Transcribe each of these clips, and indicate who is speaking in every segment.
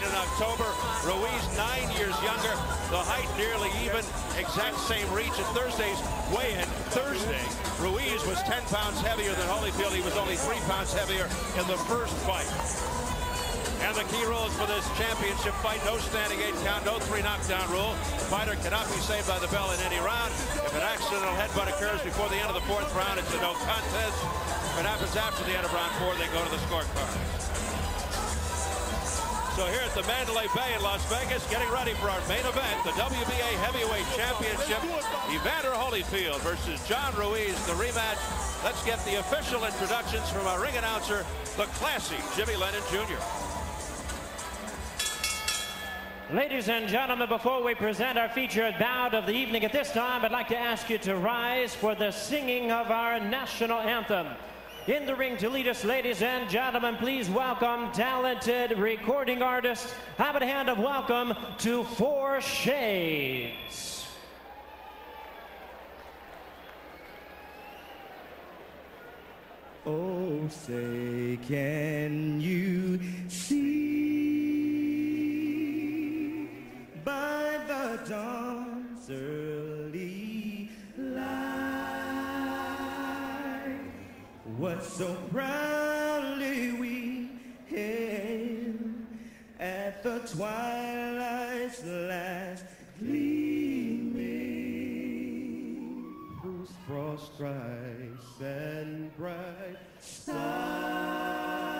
Speaker 1: in October. Ruiz, nine years younger. The height nearly even. Exact same reach at Thursday's weigh-in. Thursday, Ruiz was 10 pounds heavier than Holyfield. He was only three pounds heavier in the first fight. And the key rules for this championship fight, no standing eight count, no three knockdown rule. The fighter cannot be saved by the bell in any round. If an accidental headbutt occurs before the end of the fourth round, it's a no contest. If it happens after the end of round four, they go to the scorecard. So here at the Mandalay Bay in Las Vegas, getting ready for our main event, the WBA Heavyweight Championship, Evander Holyfield versus John Ruiz, the rematch. Let's get the official introductions from our ring announcer, the classy Jimmy Lennon Jr.
Speaker 2: Ladies and gentlemen, before we present our featured bout of the evening at this time, I'd like to ask you to rise for the singing of our national anthem. In the ring to lead us, ladies and gentlemen, please welcome talented recording artist. Have a hand of welcome to Four Shades.
Speaker 3: Oh, say, can you see by the dawn's early what so proudly we hailed at the twilight's last gleaming, whose frost strikes and bright stars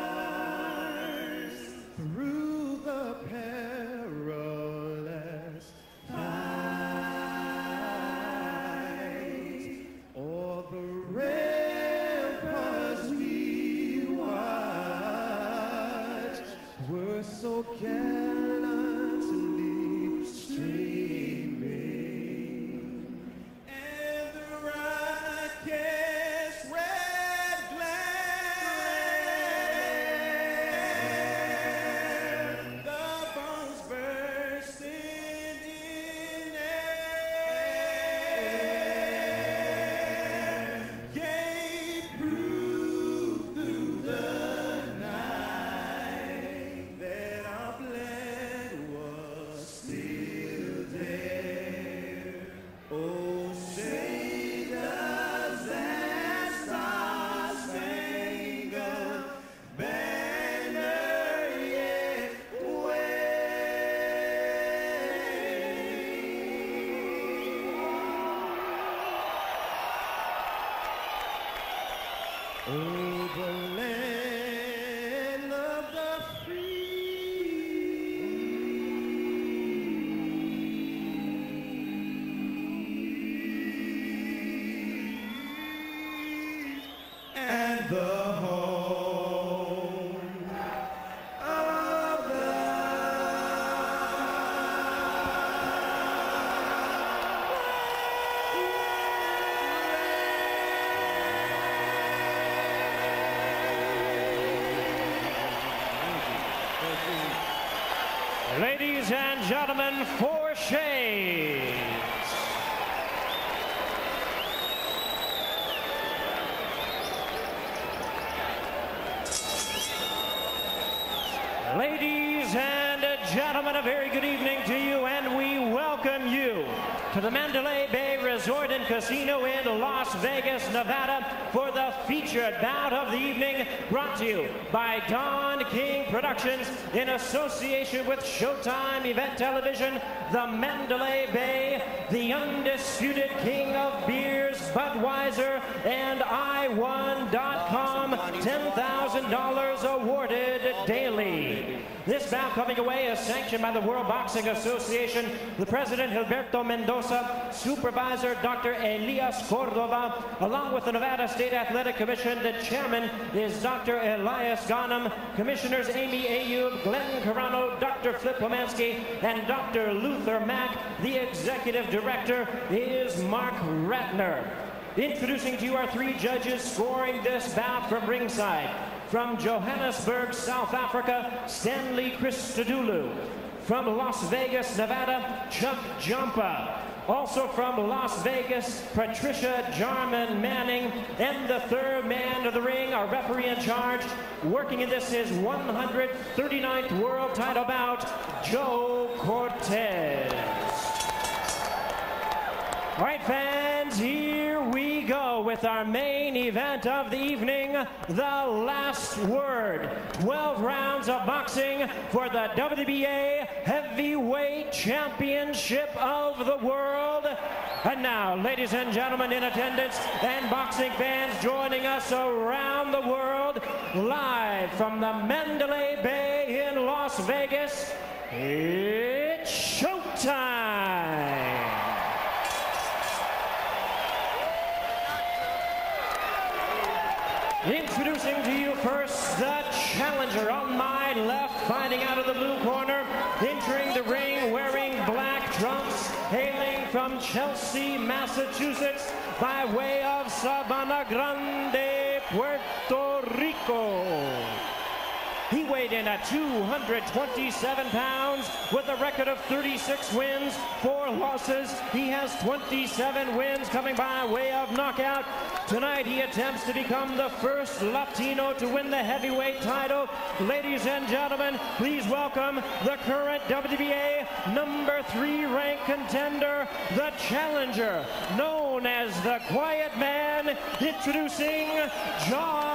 Speaker 2: featured bout of the evening, brought to you by Don King Productions in association with Showtime Event Television, the Mandalay Bay, the undisputed king of beers, Budweiser, and iWon.com, $10,000 awarded daily. This bout coming away is sanctioned by the World Boxing Association, the president Gilberto Mendoza, supervisor Dr. Elias Cordova, along with the Nevada State Athletic Commission. The chairman is Dr. Elias Ghanem, commissioners Amy Ayoub, Glenn Carano, Dr. Flip Homansky, and Dr. Luther Mack. The executive director is Marc Ratner. Introducing to you our three judges scoring this bout from ringside. From Johannesburg, South Africa, Stanley Christodoulou. From Las Vegas, Nevada, Chuck Giampa. Also from Las Vegas, Patricia Jarman Manning. And the third man of the ring, our referee in charge, working in this his 139th world title bout, Joe Cortez. All right, fans, here go with our main event of the evening, the last word. 12 rounds of boxing for the WBA Heavyweight Championship of the World. And now, ladies and gentlemen in attendance and boxing fans joining us around the world, live from the Mandalay Bay in Las Vegas, it's showtime! Introducing to you first the challenger on my left, finding out of the blue corner, entering the ring wearing black trunks, hailing from Chelsea, Massachusetts, by way of Sabana Grande, Puerto Rico. He weighed in at 227 pounds with a record of 36 wins, four losses. He has 27 wins coming by way of knockout. Tonight he attempts to become the first Latino to win the heavyweight title. Ladies and gentlemen, please welcome the current WBA number three ranked contender, the challenger, known as the Quiet Man, introducing John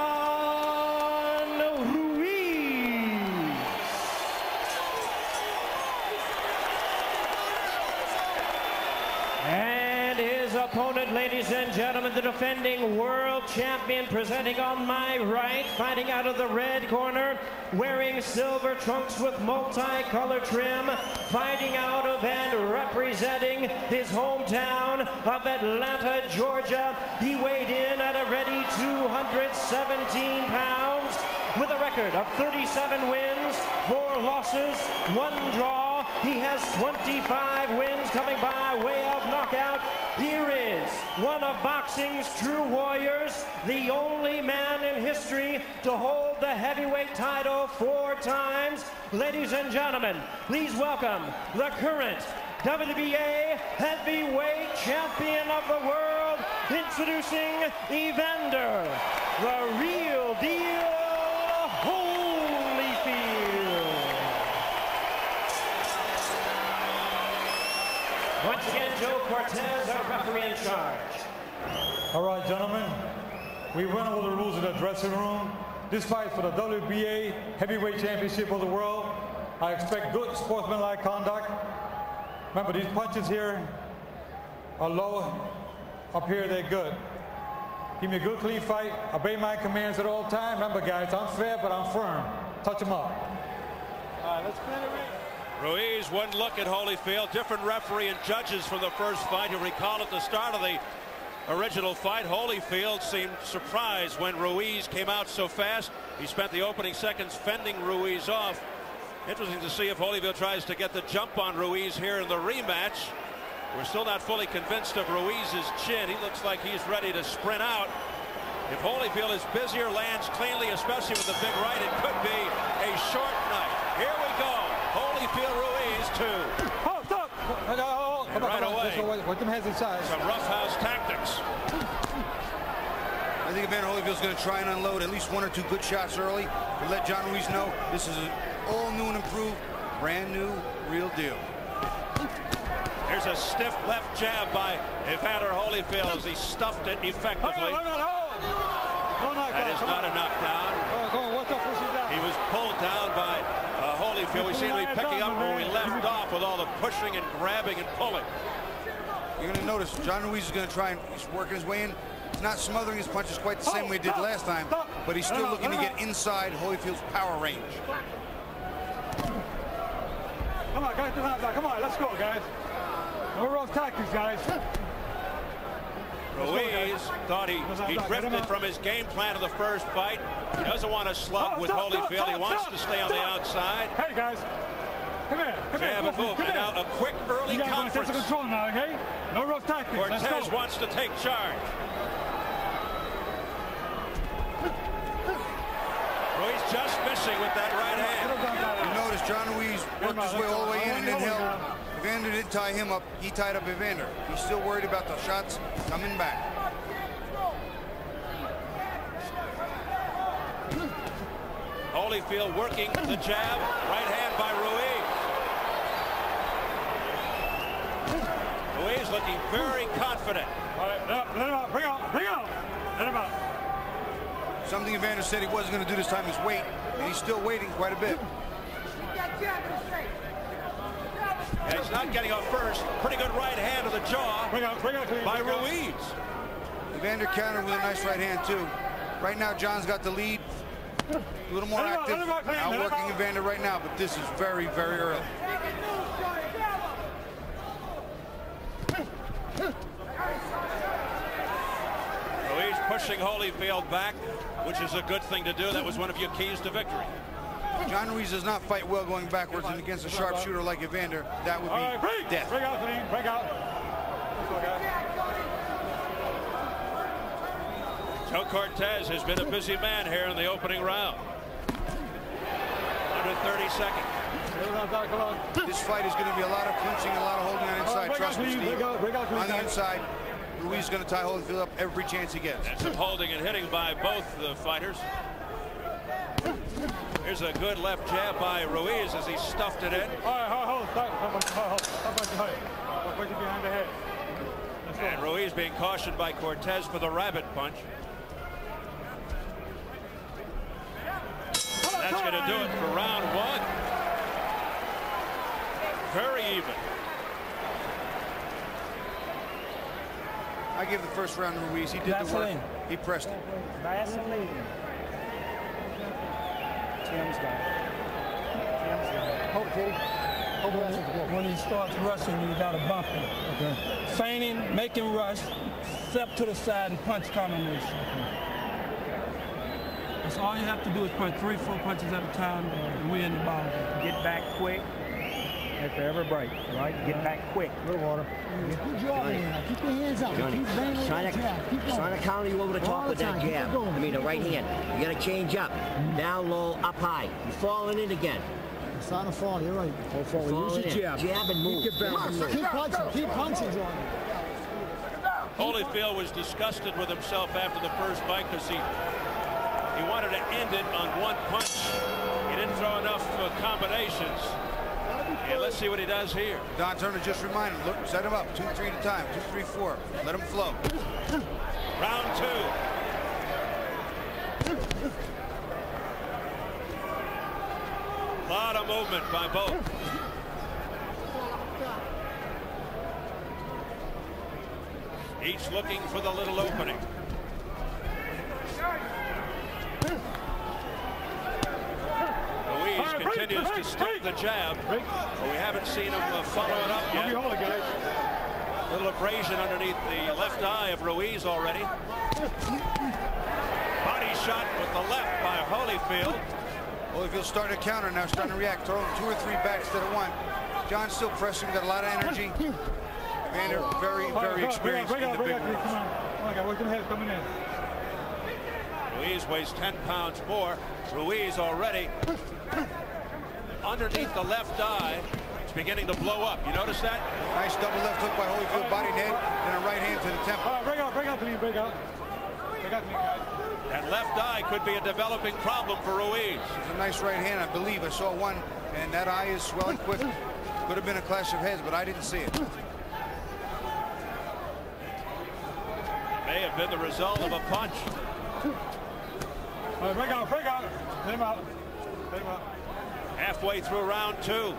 Speaker 2: opponent, ladies and gentlemen, the defending world champion, presenting on my right, fighting out of the red corner, wearing silver trunks with multicolor trim, fighting out of and representing his hometown of Atlanta, Georgia. He weighed in at a ready 217 pounds with a record of 37 wins, four losses, one draw. He has 25 wins coming by way of knockout. Here is one of boxing's true warriors, the only man in history to hold the heavyweight title four times. Ladies and gentlemen, please welcome the current WBA heavyweight champion of the world, introducing Evander, the real deal Holyfield. Once again, Joe Cortez, our referee in charge.
Speaker 4: All right, gentlemen, we went over the rules of the dressing room. This fight for the WBA Heavyweight Championship of the World. I expect good sportsmanlike conduct. Remember, these punches here are low. Up here, they're good. Give me a good, clean fight. Obey my commands at all times. Remember, guys, I'm fair, but I'm firm. Touch them up. All right, let's clean it
Speaker 1: Ruiz, one look at Holyfield. Different referee and judges from the first fight. You recall at the start of the original fight, Holyfield seemed surprised when Ruiz came out so fast. He spent the opening seconds fending Ruiz off. Interesting to see if Holyfield tries to get the jump on Ruiz here in the rematch. We're still not fully convinced of Ruiz's chin. He looks like he's ready to sprint out. If Holyfield is busier, lands cleanly, especially with the big right, it could be a short night. Here we go. Holyfield Ruiz two.
Speaker 4: Oh, stop! Oh, no, oh,
Speaker 1: And right away.
Speaker 4: Just Put them heads inside.
Speaker 1: Some roughhouse tactics.
Speaker 5: I think Evander Holyfield's going to try and unload at least one or two good shots early to let John Ruiz know this is an all new and improved, brand new, real deal.
Speaker 1: There's a stiff left jab by Evander Holyfield as he stuffed it effectively.
Speaker 4: Oh, no, no, no. No, no,
Speaker 1: That is not
Speaker 4: on.
Speaker 1: a knockdown.
Speaker 4: Oh, come on, what the push is that?
Speaker 1: He was pulled down by uh, Holyfield. We seem to be picking up where we left off with all the pushing and grabbing and pulling.
Speaker 5: You're going to notice John Ruiz is going to try and he's working his way in. He's not smothering his punches quite the same
Speaker 4: Oh,
Speaker 5: way he did
Speaker 4: stop,
Speaker 5: last time,
Speaker 4: stop.
Speaker 5: but he's still
Speaker 4: no,
Speaker 5: looking
Speaker 4: no,
Speaker 5: to get inside Holyfield's power range.
Speaker 4: Come on, guys, come on, let's go, guys. No rough tactics, guys.
Speaker 1: Ruiz thought he, he drifted from his game plan of the first fight. He doesn't want to slug
Speaker 4: Oh,
Speaker 1: with
Speaker 4: stop, stop,
Speaker 1: Holyfield. He wants
Speaker 4: stop,
Speaker 1: to stay on the outside.
Speaker 4: Hey, guys. Come here. Come here.
Speaker 1: And
Speaker 4: Come
Speaker 1: move.
Speaker 4: here.
Speaker 1: And now a quick early
Speaker 4: You guys want to take
Speaker 1: conference.
Speaker 4: some control now, okay? No rough tactics. Let's
Speaker 1: Cortez
Speaker 4: go.
Speaker 1: wants to take charge. Ruiz just missing with that right hand.
Speaker 5: You notice John Ruiz worked his way all the way in and then held Evander didn't tie him up. He tied up Evander. He's still worried about the shots coming back.
Speaker 1: Holyfield working the jab. Right hand by Ruiz. Ruiz looking very confident.
Speaker 4: All right, let him out. Bring out. Bring out. Let him out.
Speaker 5: Something Evander said he wasn't going to do this time is wait, and he's still waiting quite a bit.
Speaker 1: And he's not getting up first. Pretty good right hand to the jaw
Speaker 4: Bring out. Bring out. Clean.
Speaker 1: by
Speaker 4: Bring out.
Speaker 1: Ruiz.
Speaker 5: Evander countered with a nice right hand, too. Right now, John's got the lead. A little more
Speaker 4: Let him out,
Speaker 5: active.
Speaker 4: out, Clean,
Speaker 5: Outworking. Evander right now, but this is very, very early.
Speaker 1: Ruiz pushing Holyfield back, which is a good thing to do. That was one of your keys to victory.
Speaker 5: John Ruiz does not fight well going backwards, and against a sharpshooter like Evander, that would
Speaker 4: All right,
Speaker 5: be
Speaker 4: break.
Speaker 5: death.
Speaker 4: Break out, clean. Break out. Let's go, guys.
Speaker 1: Joe Cortez has been a busy man here in the opening round. Under 30 seconds.
Speaker 4: Come on, come on.
Speaker 5: This fight is going to be a lot of clinching, a lot of holding on inside.
Speaker 4: right,
Speaker 5: Trust me. Steve.
Speaker 4: Break out. Break out.
Speaker 5: On the inside, Ruiz is going to tie Holyfield up every chance he gets.
Speaker 1: And some holding and hitting by both the fighters. Here's a good left jab by Ruiz as he stuffed it in.
Speaker 4: All right, hold, hold, stop, hold, hold, hold, stop punching. Stop punching behind the head. Let's.
Speaker 1: And Ruiz being cautioned by Cortez for the rabbit punch. That's going to do it for round one. Very even.
Speaker 5: I give the first round to Ruiz. He did the work.
Speaker 6: Vaseline.
Speaker 5: He pressed it.
Speaker 6: Vaseline. Tim's got it. Tim's got it. Hold it, Katie. Hold it. When he starts rushing, you got to bump him. Okay. Feigning, make him rush, step to the side and punch combination. That's all you have to do is punch three, four punches at a time, and we in the ball.
Speaker 2: Get back quick. If there ever break, right? Get back quick.
Speaker 3: Little water. Keep your hand. Keep your hands up.
Speaker 7: Johnny,
Speaker 3: Keep banging
Speaker 7: trying
Speaker 3: with
Speaker 7: to,
Speaker 3: that jab. Keep going.
Speaker 7: trying to counter you over the
Speaker 3: All
Speaker 7: top
Speaker 3: the
Speaker 7: with that jab. I mean, the right hand. You got to change up. Down low, up high. You're falling in again.
Speaker 3: It's starting to fall. You're right.
Speaker 7: Falling in. Jab and move. Come on.
Speaker 3: Keep punching. Keep punching, Johnny.
Speaker 1: Holyfield was disgusted with himself after the first fight because he he wanted to end it on one punch. He didn't throw enough uh, combinations. And let's see what he does here.
Speaker 5: Don Turner just reminded him, look, set him up. Two, three at a time. Two, three, four. Let him flow.
Speaker 1: Round two. Lot of movement by both. Each looking for the little opening. Ruiz
Speaker 4: All right, break,
Speaker 1: continues to
Speaker 4: break,
Speaker 1: stick the jab, but we haven't seen him uh, follow it up yet. Little abrasion underneath the left eye of Ruiz already. Body shot with the left by Holyfield.
Speaker 5: Holyfield starting to counter now, starting to react, throwing two or three backs instead of one. John's still pressing, got a lot of energy. Evander, very,
Speaker 4: All right,
Speaker 5: very
Speaker 4: come on,
Speaker 5: experienced
Speaker 4: break
Speaker 5: in
Speaker 4: out,
Speaker 5: the
Speaker 4: break
Speaker 5: big
Speaker 4: out, break out,
Speaker 5: ring.
Speaker 4: Come on. Come on, guys. What's going ahead coming in?
Speaker 1: Ruiz weighs 10 pounds more. Ruiz already underneath the left eye. It's beginning to blow up. You notice that?
Speaker 5: Nice double left hook by Holyfield, body and head, and a right hand to the temple.
Speaker 4: All right, break out, break out, clean, break out. Break out, clean, guys.
Speaker 1: That left eye could be a developing problem for Ruiz.
Speaker 5: It's a nice right hand, I believe. I saw one, and that eye is swelling quick. Could have been a clash of heads, but I didn't see it.
Speaker 1: May have been the result of a punch.
Speaker 4: All right, break out, break out. Let him out. Let him out.
Speaker 1: Halfway through round two.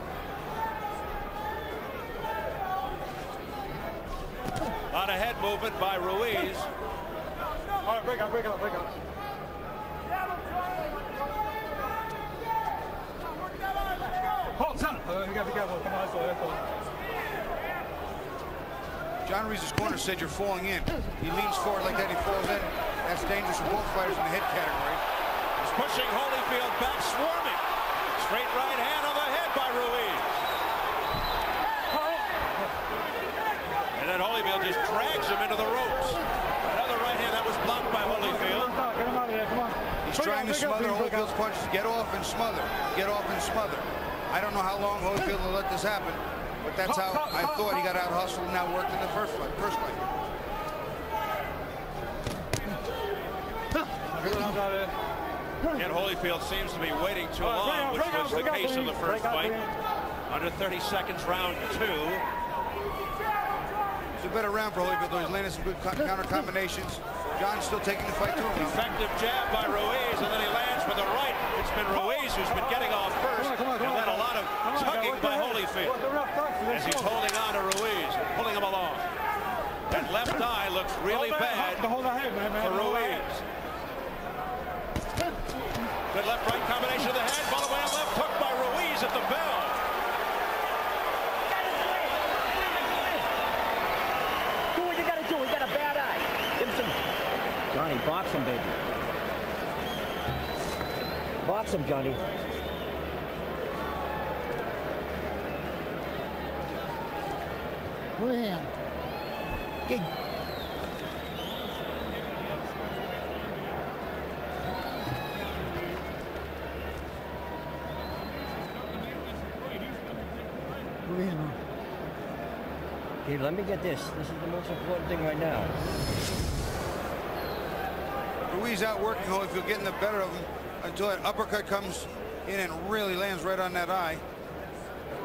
Speaker 1: A lot of head movement by Ruiz.
Speaker 4: All right, break up, break up, break up. Hold, son. Uh, you got to be careful. Come on, let's go, let's go.
Speaker 5: John Ruiz's corner said you're falling in. He leans forward like that, he falls in. That's dangerous for both fighters in the head category.
Speaker 1: He's pushing Holyfield back, swarming. Straight right hand on the head by Ruiz. And then Holyfield just drags him into the ropes. Another right hand that was blocked by Holyfield.
Speaker 4: Get him out of there, come on.
Speaker 5: He's trying to smother
Speaker 4: clean, break out.
Speaker 5: Holyfield's punches. Get off and smother. Get off and smother. I don't know how long Holyfield will let this happen, but but that's how I thought he got out hustled and now worked in the first fight. First fight.
Speaker 1: And Holyfield seems to be waiting too long, which was the case in the first fight. Under 30 seconds, round two.
Speaker 5: It's a better round for Holyfield, though. He's landing some good counter combinations. John's still taking the fight to him.
Speaker 1: Effective jab by Ruiz, and then he lands with the right. It's been Ruiz who's been getting off first, and then a lot of tugging by Holyfield. As he's holding on to Ruiz, pulling him along. That left eye looks really bad for Ruiz. Good left-right combination of the head, followed by a left hook by Ruiz at the bell.
Speaker 7: Do what you gotta do. He got a bad eye. Give him some. Johnny, box him, baby. Box him, Johnny.
Speaker 3: Good. Good. Good hand.
Speaker 7: Okay, let me get this. This is the most important thing right now.
Speaker 5: Ruiz outworking Holyfield, getting the better of him until that uppercut comes in and really lands right on that eye.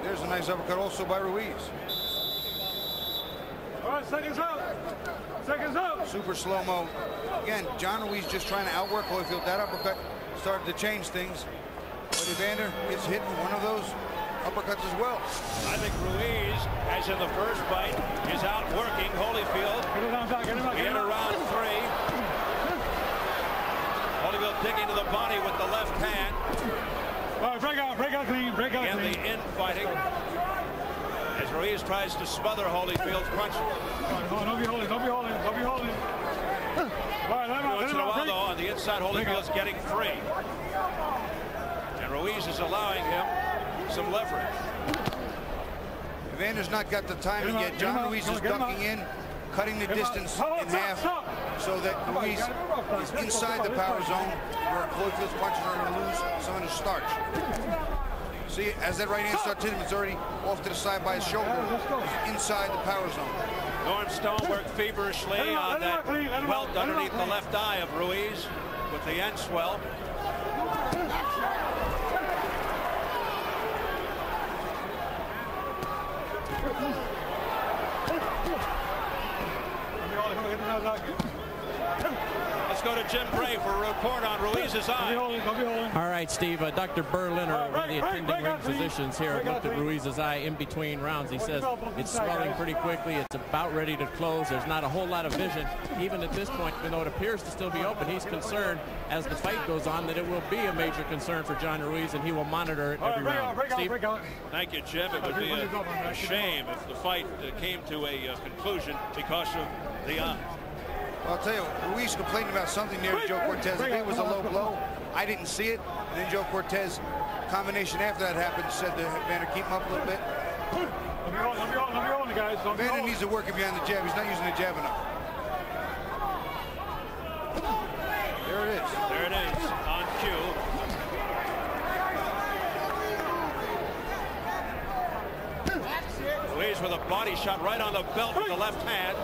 Speaker 5: There's a nice uppercut also by Ruiz.
Speaker 4: All right, seconds up. Seconds up.
Speaker 5: Super slow-mo. Again, John Ruiz just trying to outwork Holyfield. That uppercut started to change things. But Evander gets hit with one of those uppercuts as well.
Speaker 1: I think Ruiz, as in the first fight, is outworking Holyfield. We enter round three. Holyfield digging to the body with the left hand.
Speaker 4: All right, break out, break out clean, break out
Speaker 1: In
Speaker 4: clean.
Speaker 1: the infighting. As Ruiz tries to smother Holyfield's punches.
Speaker 4: All right, don't be holding, don't be holding, don't be holding. All right, let him out, let
Speaker 1: Once
Speaker 4: him
Speaker 1: in a
Speaker 4: out,
Speaker 1: while, though, on the inside, Holyfield's getting free. And Ruiz is allowing him some leverage.
Speaker 5: Evander's not got the timing
Speaker 4: Get him out,
Speaker 5: yet. John Ruiz is
Speaker 4: on,
Speaker 5: ducking in, cutting the
Speaker 4: Get him out.
Speaker 5: distance in half so that Ruiz
Speaker 4: you gotta move up,
Speaker 5: is
Speaker 4: guys. Let's go,
Speaker 5: inside the power zone where Holyfield's punches are going to lose some of the starch. See, as that right hand starts hitting him, it's already off to the side by his shoulder. He's inside the power zone.
Speaker 1: Norm Stone worked feverishly
Speaker 4: Let him out,
Speaker 1: on that
Speaker 4: out, clean, let him
Speaker 1: welt
Speaker 4: out, let him
Speaker 1: underneath the left eye of Ruiz with the Enswell. Hadi oğlum, hadi oğlum. Let's go to Jim Gray for a report on Ruiz's
Speaker 4: Don't be
Speaker 1: eye.
Speaker 4: holding, don't be holding.
Speaker 8: All right, Steve. Uh, Dr. Berliner,
Speaker 4: All right,
Speaker 8: one of the
Speaker 4: break, break,
Speaker 8: attending
Speaker 4: break
Speaker 8: ring physicians here,
Speaker 4: Break out,
Speaker 8: looked at. Ruiz's eye in between rounds. He says
Speaker 4: it out, both
Speaker 8: it's swelling
Speaker 4: guys.
Speaker 8: pretty quickly. It's about ready to close. There's not a whole lot of vision, even at this point, even though it appears to still be open. He's concerned as the fight goes on that it will be a major concern for John Ruiz, and he will monitor it every
Speaker 4: break out,
Speaker 8: round.
Speaker 4: break
Speaker 8: Steve?
Speaker 4: break out.
Speaker 1: Thank you, Jim. It would be a, a shame if the fight uh, came to a uh, conclusion because of the eye.
Speaker 5: Well, I'll tell you, Ruiz complained about something near Joe Cortez. I think it was a low blow. I didn't see it. And then Joe Cortez, combination after that happened, said to Evander, keep him up a little bit.
Speaker 4: Don't be holding, don't be holding, don't be holding, guys. Don't be
Speaker 5: Evander
Speaker 4: holding.
Speaker 5: needs to work behind the jab. He's not using the jab enough. There it is.
Speaker 1: There it is on cue. Ruiz with a body shot right on the belt with the left hand.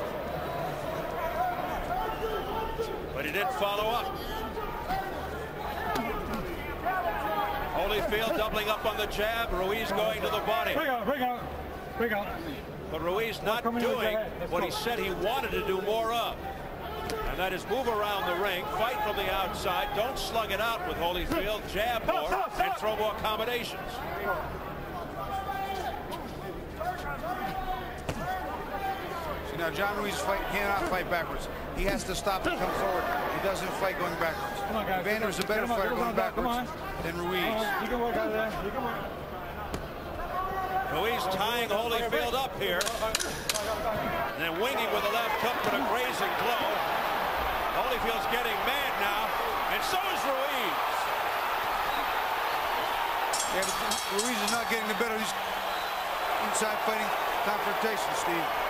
Speaker 1: But he didn't follow up. Holyfield doubling up on the jab. Ruiz going to the body.
Speaker 4: Break out, break out, break out.
Speaker 1: But Ruiz not
Speaker 4: Come in with
Speaker 1: doing
Speaker 4: your head. Let's
Speaker 1: what
Speaker 4: go.
Speaker 1: he said he wanted to do more of. And that is move around the ring, fight from the outside, don't slug it out with Holyfield, jab
Speaker 4: Stop,
Speaker 1: more,
Speaker 4: stop, stop.
Speaker 1: and throw more combinations.
Speaker 5: See, now John Ruiz fight, cannot fight backwards. He has to stop and come forward. He doesn't fight going backwards.
Speaker 4: Come on, guys.
Speaker 5: Evander is a better fighter going
Speaker 4: come on.
Speaker 5: backwards than Ruiz.
Speaker 4: You can work out there. You can work.
Speaker 1: Ruiz tying Holyfield up here, and then winging with a left hook, but a grazing blow. Holyfield's getting mad now, and so is Ruiz.
Speaker 5: Yeah, but Ruiz is not getting the better. He's inside fighting confrontation, Steve.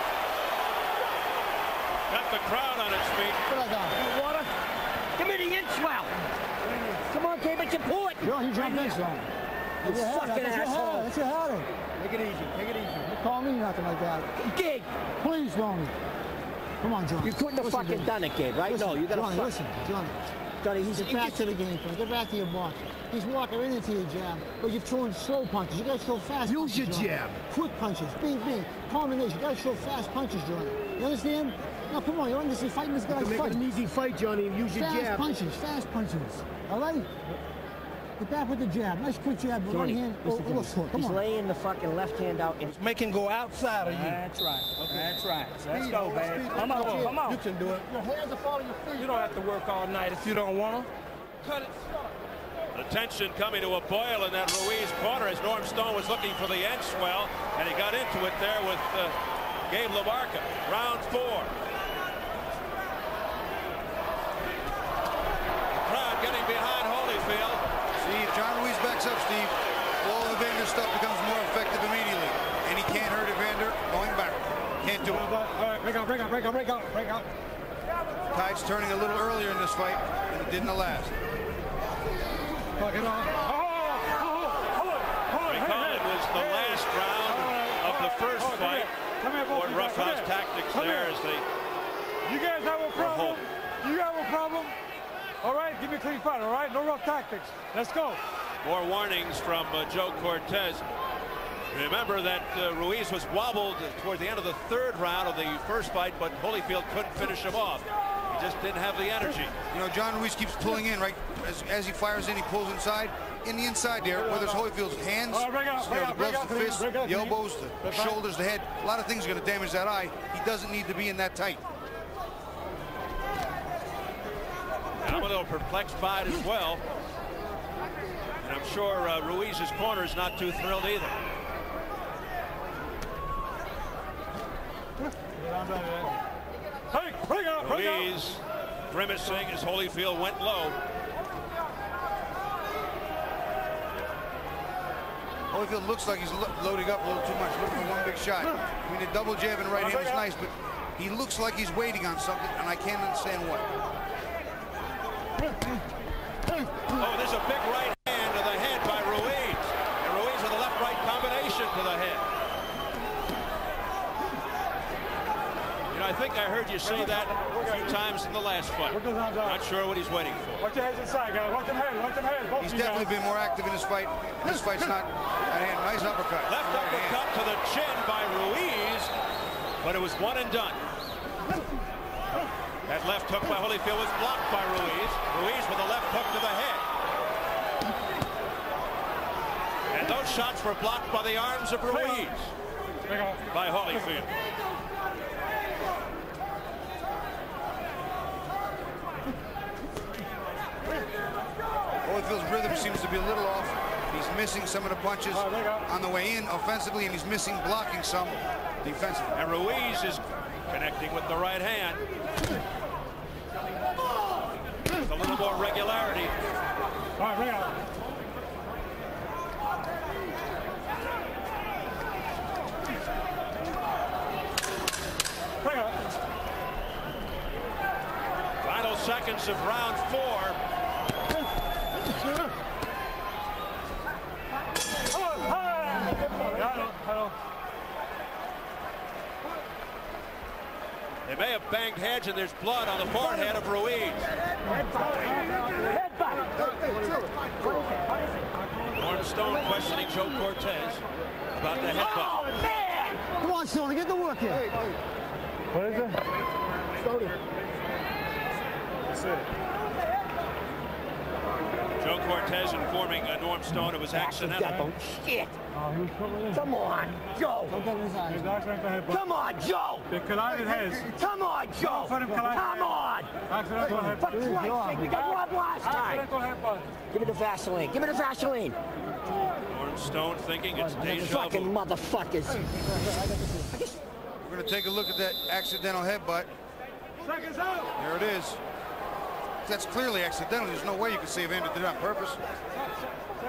Speaker 1: Got the crowd on its feet.
Speaker 3: What I got?
Speaker 7: Water. Give me the inch well. Come on, David, support.
Speaker 3: Yo, he jumped in some.
Speaker 7: You fucking asshole.
Speaker 3: That's your hat. Take it easy. Take it easy.
Speaker 9: You call me nothing like that.
Speaker 7: Gig!
Speaker 9: Please, Ronnie. Come on, Johnny.
Speaker 7: You couldn't have
Speaker 9: Listen,
Speaker 7: fucking
Speaker 9: dude.
Speaker 7: done it, Gabe, right?
Speaker 9: Listen,
Speaker 7: no, you gotta
Speaker 9: Johnny,
Speaker 7: fuck-
Speaker 9: listen, Johnny.
Speaker 7: Johnny, he's
Speaker 9: Get back to the game plan. Get back to your block. He's walking right into your jab, but you're throwing slow punches. You gotta throw fast
Speaker 3: Use
Speaker 9: punches,
Speaker 3: your
Speaker 9: Johnny.
Speaker 3: jab.
Speaker 9: Quick punches. Bing, bing. Combination. You gotta throw fast punches, Johnny. You understand? Now, come on. You're understand fighting this guy's
Speaker 3: To make
Speaker 9: fight.
Speaker 3: it an easy fight, Johnny, use your
Speaker 9: Fast
Speaker 3: jab.
Speaker 9: punches. Fast punches. All right? Get back with the jab. Nice quick jab. with One hand. Oh,
Speaker 7: listen
Speaker 9: oh, look, Come
Speaker 7: He's
Speaker 9: on.
Speaker 7: laying the fucking left hand out. And
Speaker 6: Make him go outside of you.
Speaker 3: That's right. That's right.
Speaker 6: Let's
Speaker 3: Speed,
Speaker 6: go,
Speaker 3: hold
Speaker 6: baby.
Speaker 3: speed.
Speaker 6: Come on, come on.
Speaker 3: You can do it.
Speaker 9: Your hands are following your feet.
Speaker 6: You don't have to work all night if you don't want to. Cut it.
Speaker 1: The tension coming to a boil in that Ruiz corner as Norm Stone was looking for the Enswell, and he got into it there with uh, Gabe LaMarca. Round four. Crowd getting behind Holyfield.
Speaker 5: See, if John Ruiz backs up, Steve, all of Evander stuff becomes more effective immediately. And he can't hurt Evander going back. Can't do it.
Speaker 4: All right, break out, break out, break out, break out, break out.
Speaker 5: Tide's turning a little earlier in this fight than it did in the last.
Speaker 4: Fuck it on. Oh, oh, oh, hold it,
Speaker 1: Recall it was the last round of the first
Speaker 4: Oh,
Speaker 1: fight.
Speaker 4: here. Come here, both
Speaker 1: Or
Speaker 4: of you guys.
Speaker 1: roughhouse tactics
Speaker 4: Come
Speaker 1: there
Speaker 4: here.
Speaker 1: as they
Speaker 4: You guys have a problem? You have a problem? All right, give me a clean fight, all right? No rough tactics. Let's go.
Speaker 1: More warnings from uh, Joe Cortez. Remember that uh, Ruiz was wobbled toward the end of the third round of the first fight, but Holyfield couldn't finish him off. He just didn't have the energy.
Speaker 5: You know, John Ruiz keeps pulling in, right? As, as he fires in, he pulls inside. In the inside there, whether it's Holyfield's hands,
Speaker 4: All right, break
Speaker 5: you know, the gloves, the fists, the elbows, the shoulders, the head. A lot of things are going to damage that eye. He doesn't need to be in that tight.
Speaker 1: I'm a little perplexed by it as well. And I'm sure uh, Ruiz's corner is not too thrilled either.
Speaker 4: Hey, break out, break out.
Speaker 1: Ruiz grimacing as Holyfield went low.
Speaker 5: Holyfield looks like he's lo- loading up a little too much, looking for one big shot. I mean, the double jab and right hand is nice, but he looks like he's waiting on something, and I can't understand what.
Speaker 1: Oh, there's a big right hand to the head by Ruiz. And Ruiz with a left-right combination to the head. You know, I think I heard you say that a few times in the last fight.
Speaker 4: What goes on, John?
Speaker 1: Not sure what he's waiting for.
Speaker 4: Watch your heads inside, guys. Watch them heads, watch them heads. Both
Speaker 5: He's definitely
Speaker 4: guys.
Speaker 5: been more active in this fight. This fight's not. That hand, nice uppercut.
Speaker 1: Left
Speaker 5: Right hand.
Speaker 1: uppercut to the chin by Ruiz, but it was one and done. That left hook by Holyfield was blocked by Ruiz. Ruiz with a left hook to the head. And those shots were blocked by the arms of Ruiz by Holyfield.
Speaker 5: Holyfield's rhythm seems to be a little off. He's missing some of the punches
Speaker 4: All right, there you go.
Speaker 5: on the way in offensively, and he's missing blocking some defensively.
Speaker 1: And Ruiz is connecting with the right hand. With a little more regularity.
Speaker 4: All right, break out.
Speaker 1: Final seconds of round four. They may have banged heads and there's blood on the forehead of Ruiz. Norm Stone questioning Joe Cortez about the headbutt.
Speaker 9: Oh, Come on, Stoney, get the work here.
Speaker 4: What is it? That's it?
Speaker 1: Joe Cortez informing uh, Norm Stone it was accidental.
Speaker 7: Shit!
Speaker 4: Oh, he was putting it.
Speaker 7: Come on, Joe!
Speaker 9: Don't get in his eyes.
Speaker 4: He's accidental headbutt.
Speaker 7: Come on, Joe!
Speaker 4: They collided heads.
Speaker 7: Come on, Joe!
Speaker 4: for them collide.
Speaker 7: Come on!
Speaker 4: Accidental
Speaker 7: For
Speaker 4: headbutt.
Speaker 7: Christ's sake, we got robbed last time! Give me the Vaseline. Give me the Vaseline.
Speaker 1: Norm Stone thinking it's deja
Speaker 7: Fucking motherfuckers.
Speaker 5: We're going to take a look at that accidental headbutt.
Speaker 4: Seconds out.
Speaker 5: There it is. That's clearly accidental. There's no way you can say Evander did it on purpose.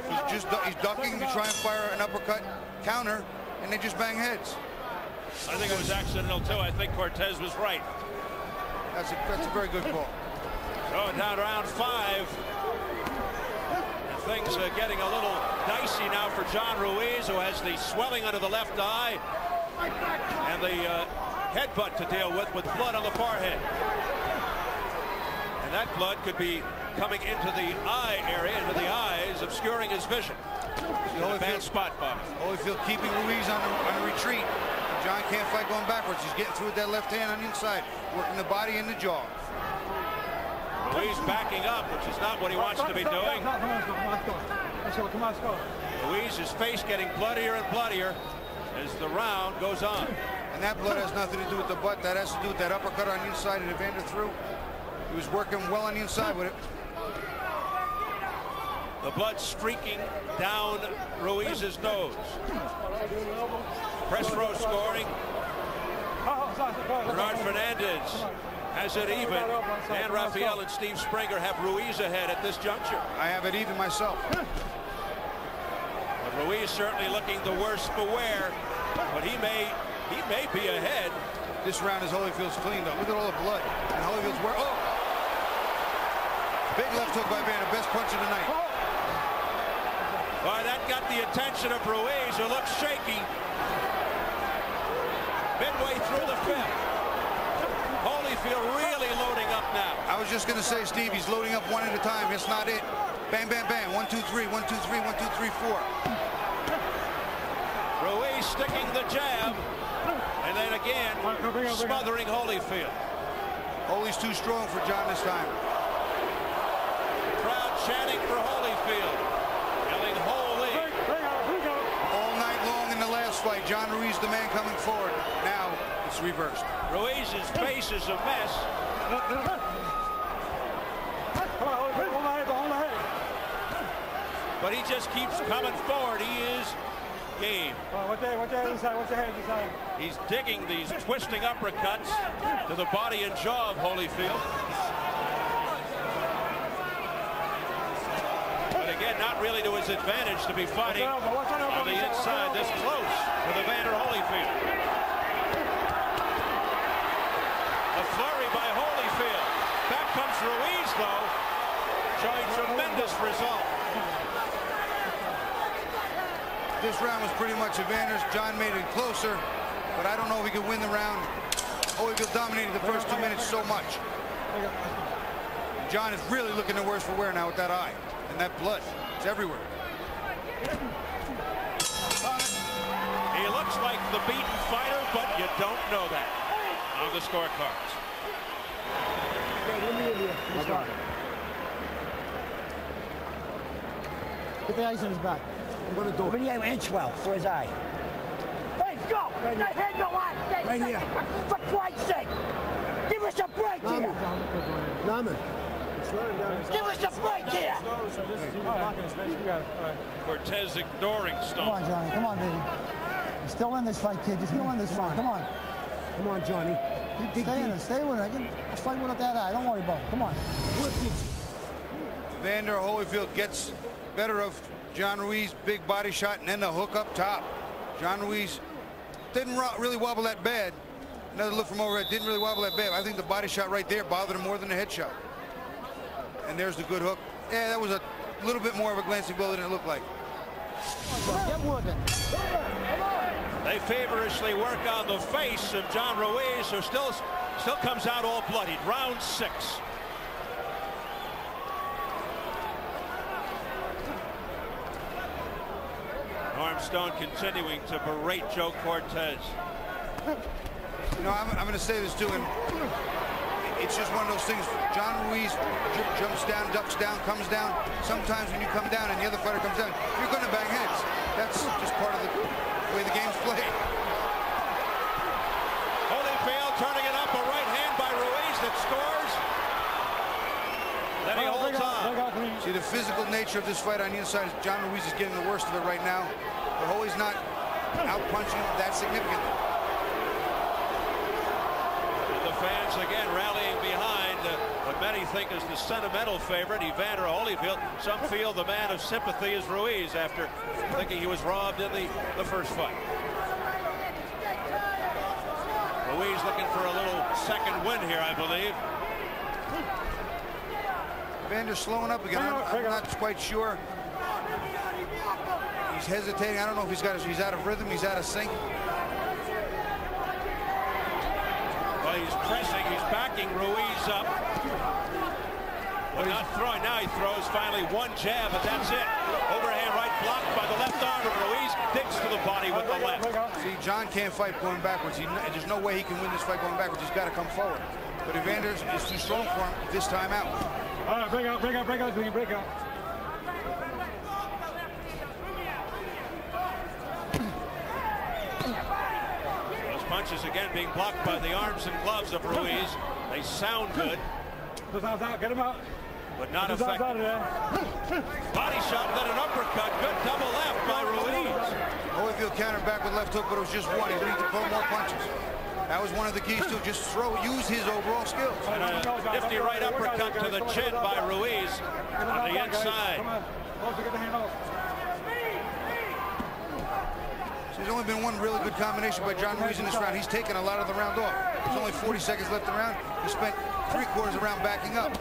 Speaker 5: He's just he's ducking to try and fire an uppercut counter, and they just bang heads.
Speaker 1: I think it was accidental too. I think Cortez was right.
Speaker 5: That's a that's a very good call.
Speaker 1: Going down to round five. And things are getting a little dicey now for John Ruiz, who has the swelling under the left eye and the uh, headbutt to deal with, with blood on the forehead. And that blood could be coming into the eye area, into the eyes, obscuring his vision. a bad spot, Bob.
Speaker 5: Holyfield keeping Ruiz on the, on the retreat. John can't fight going backwards. He's getting through with that left hand on the inside, working the body and the jaw.
Speaker 1: Ruiz backing up, which is not what he wants to be doing. Ruiz's face getting bloodier and bloodier as the round goes on.
Speaker 5: And that blood has nothing to do with the butt. That has to do with that uppercut on the inside that Evander threw. He was working well on the inside with it.
Speaker 1: The blood streaking down Ruiz's nose. Press row scoring. Bernard Fernandez has it even. Dan Rafael and Steve Springer have Ruiz ahead at this juncture.
Speaker 5: I have it even myself.
Speaker 1: But Ruiz certainly looking the worse for wear, but he may he may be ahead.
Speaker 5: This round is Holyfield's clean though. Look at all the blood. And Holyfield's where oh big left hook by Vander, best punch of the night.
Speaker 1: Well, that got the attention of Ruiz, who looks shaky. Midway through the fifth. Holyfield really loading up now.
Speaker 5: I was just going to say, Steve, he's loading up one at a time. It's not it. Bam, bam, bam. One, two, three. One, two, three. One, two, three, four.
Speaker 1: Ruiz sticking the jab. And then again, smothering Holyfield.
Speaker 5: Holy's too strong for John this time.
Speaker 1: For Holyfield. Yelling Holy.
Speaker 5: All night long in the last fight, John Ruiz the man coming forward. Now it's reversed.
Speaker 1: Ruiz's face is a mess. But he just keeps coming forward. He is game. What's the other side? What's your hand inside? He's digging these twisting uppercuts to the body and jaw of Holyfield. But again, not really to his advantage to be fighting on the inside this close with Evander Holyfield. A flurry by Holyfield. Back comes Ruiz, though, showing tremendous resolve.
Speaker 5: This round was pretty much Evander's. John made it closer, but I don't know if he could win the round. Oh, Holyfield dominated the first two minutes so much. John is really looking the worse for wear now with that eye and that blood. It's everywhere.
Speaker 1: He looks like the beaten fighter, but you don't know that on the scorecards.
Speaker 9: Get the ice on his back. I'm going to do it.
Speaker 7: Video Enswell for his eye. Hey, go! Right the head go on!
Speaker 9: Right here.
Speaker 7: For Christ's sake! Give us a break here!
Speaker 9: Laman.
Speaker 7: Give us a break here!
Speaker 1: Cortez ignoring
Speaker 9: Come on, Johnny. Come on, baby. You're still in this fight, kid. You're still in this fight. Come on. Come on, Johnny. Stay in it. Stay with it. I can I'll fight without that eye. Don't worry about it. Come on.
Speaker 5: Vander Holyfield gets better of John Ruiz, big body shot, and then the hook up top. John Ruiz didn't really wobble that bad. Another look from overhead, didn't really wobble that bad. I think the body shot right there bothered him more than the head shot. And there's the good hook. Yeah, that was a little bit more of a glancing blow than it looked like.
Speaker 1: They feverishly work on the face of John Ruiz, who still still comes out all bloodied. Round six. Norm Stone continuing to berate Joe Cortez.
Speaker 5: You know, I'm, I'm going to say this to him. It's just one of those things. John Ruiz jumps down, ducks down, comes down. Sometimes when you come down and the other fighter comes down, you're going to bang heads. That's just part of the way the game's played.
Speaker 1: Holyfield turning it up, a right hand by Ruiz that scores. Then he holds on.
Speaker 5: See, the physical nature of this fight on the inside is John Ruiz is getting the worst of it right now. But Holy's not out punching him that significantly.
Speaker 1: And fans again rallying behind uh, what many think is the sentimental favorite, Evander Holyfield. Some feel the man of sympathy is Ruiz after thinking he was robbed in the, the first fight. Ruiz looking for a little second win here, I believe.
Speaker 5: Vander's slowing up again. I'm, I'm not quite sure He's hesitating. I don't know if he's got. He's out of rhythm. He's out of sync.
Speaker 1: Well, he's pressing. He's backing Ruiz up. But not throwing. Now he throws finally one jab, but that's it. Overhand right blocked by the left arm of Ruiz. Digs to the body with the left.
Speaker 5: See, John can't fight going backwards. He, there's no way he can win this fight going backwards. He's got to come forward. But Evander is too strong for him this time out.
Speaker 4: All right, break out, break out, break out, break out, break out.
Speaker 1: Punches again being blocked by the arms and gloves of Ruiz. They sound good,
Speaker 4: get him out.
Speaker 1: but not effective. Body shot, then an uppercut. Good double left by Ruiz.
Speaker 5: Holyfield countered back with left hook, but it was just one. He needed to throw more punches. That was one of the keys to just throw, use his overall skills.
Speaker 1: And a nifty right uppercut to the chin by Ruiz on the inside.
Speaker 4: Come on. Also get the hand off.
Speaker 5: So there's only been one really good combination by John Ruiz in this round. He's taken a lot of the round off. There's only 40 seconds left in the round. He spent three quarters of the round backing up.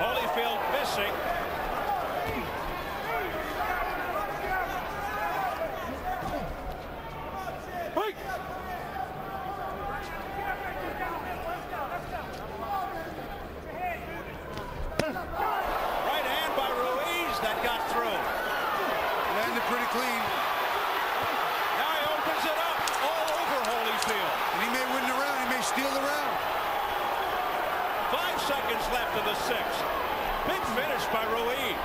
Speaker 1: Holyfield missing.
Speaker 4: Hey!
Speaker 1: Right hand by Ruiz that got through.
Speaker 5: Landed pretty clean.
Speaker 1: Now he opens it up all over Holyfield.
Speaker 5: And he may win the round. He may steal the round.
Speaker 1: Five seconds left in the sixth. Big finish by Ruiz.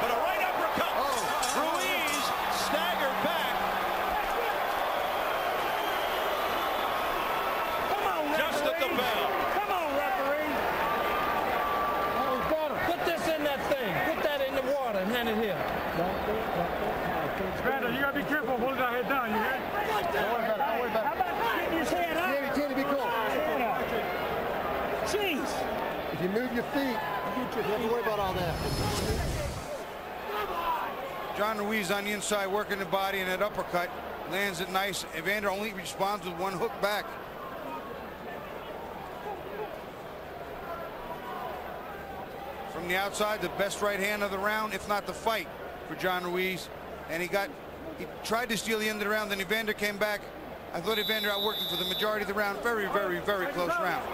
Speaker 1: But a right uppercut.
Speaker 5: Oh.
Speaker 1: Ruiz staggered back.
Speaker 6: Come on,
Speaker 1: Just at the
Speaker 6: referee.
Speaker 1: bell.
Speaker 6: Come on, referee. Put this in that thing. Put that in the water and hand it here.
Speaker 4: Brandon, you gotta be careful holding that head down, you hear?
Speaker 9: Don't worry about it. Don't worry about it.
Speaker 6: Getting his head up.
Speaker 9: Kenny, Kenny, be cool.
Speaker 6: Head up. Jeez.
Speaker 9: If you move your feet, you don't have to worry about all that.
Speaker 5: John The working the body and that uppercut lands it nice. Evander only responds with one hook back. From the outside, the best right hand of the round, if not the fight, for John Ruiz. And he got, he tried to steal the end of the round, then Evander came back. I thought Evander outworked him for the majority of the round. Very, very, very close round.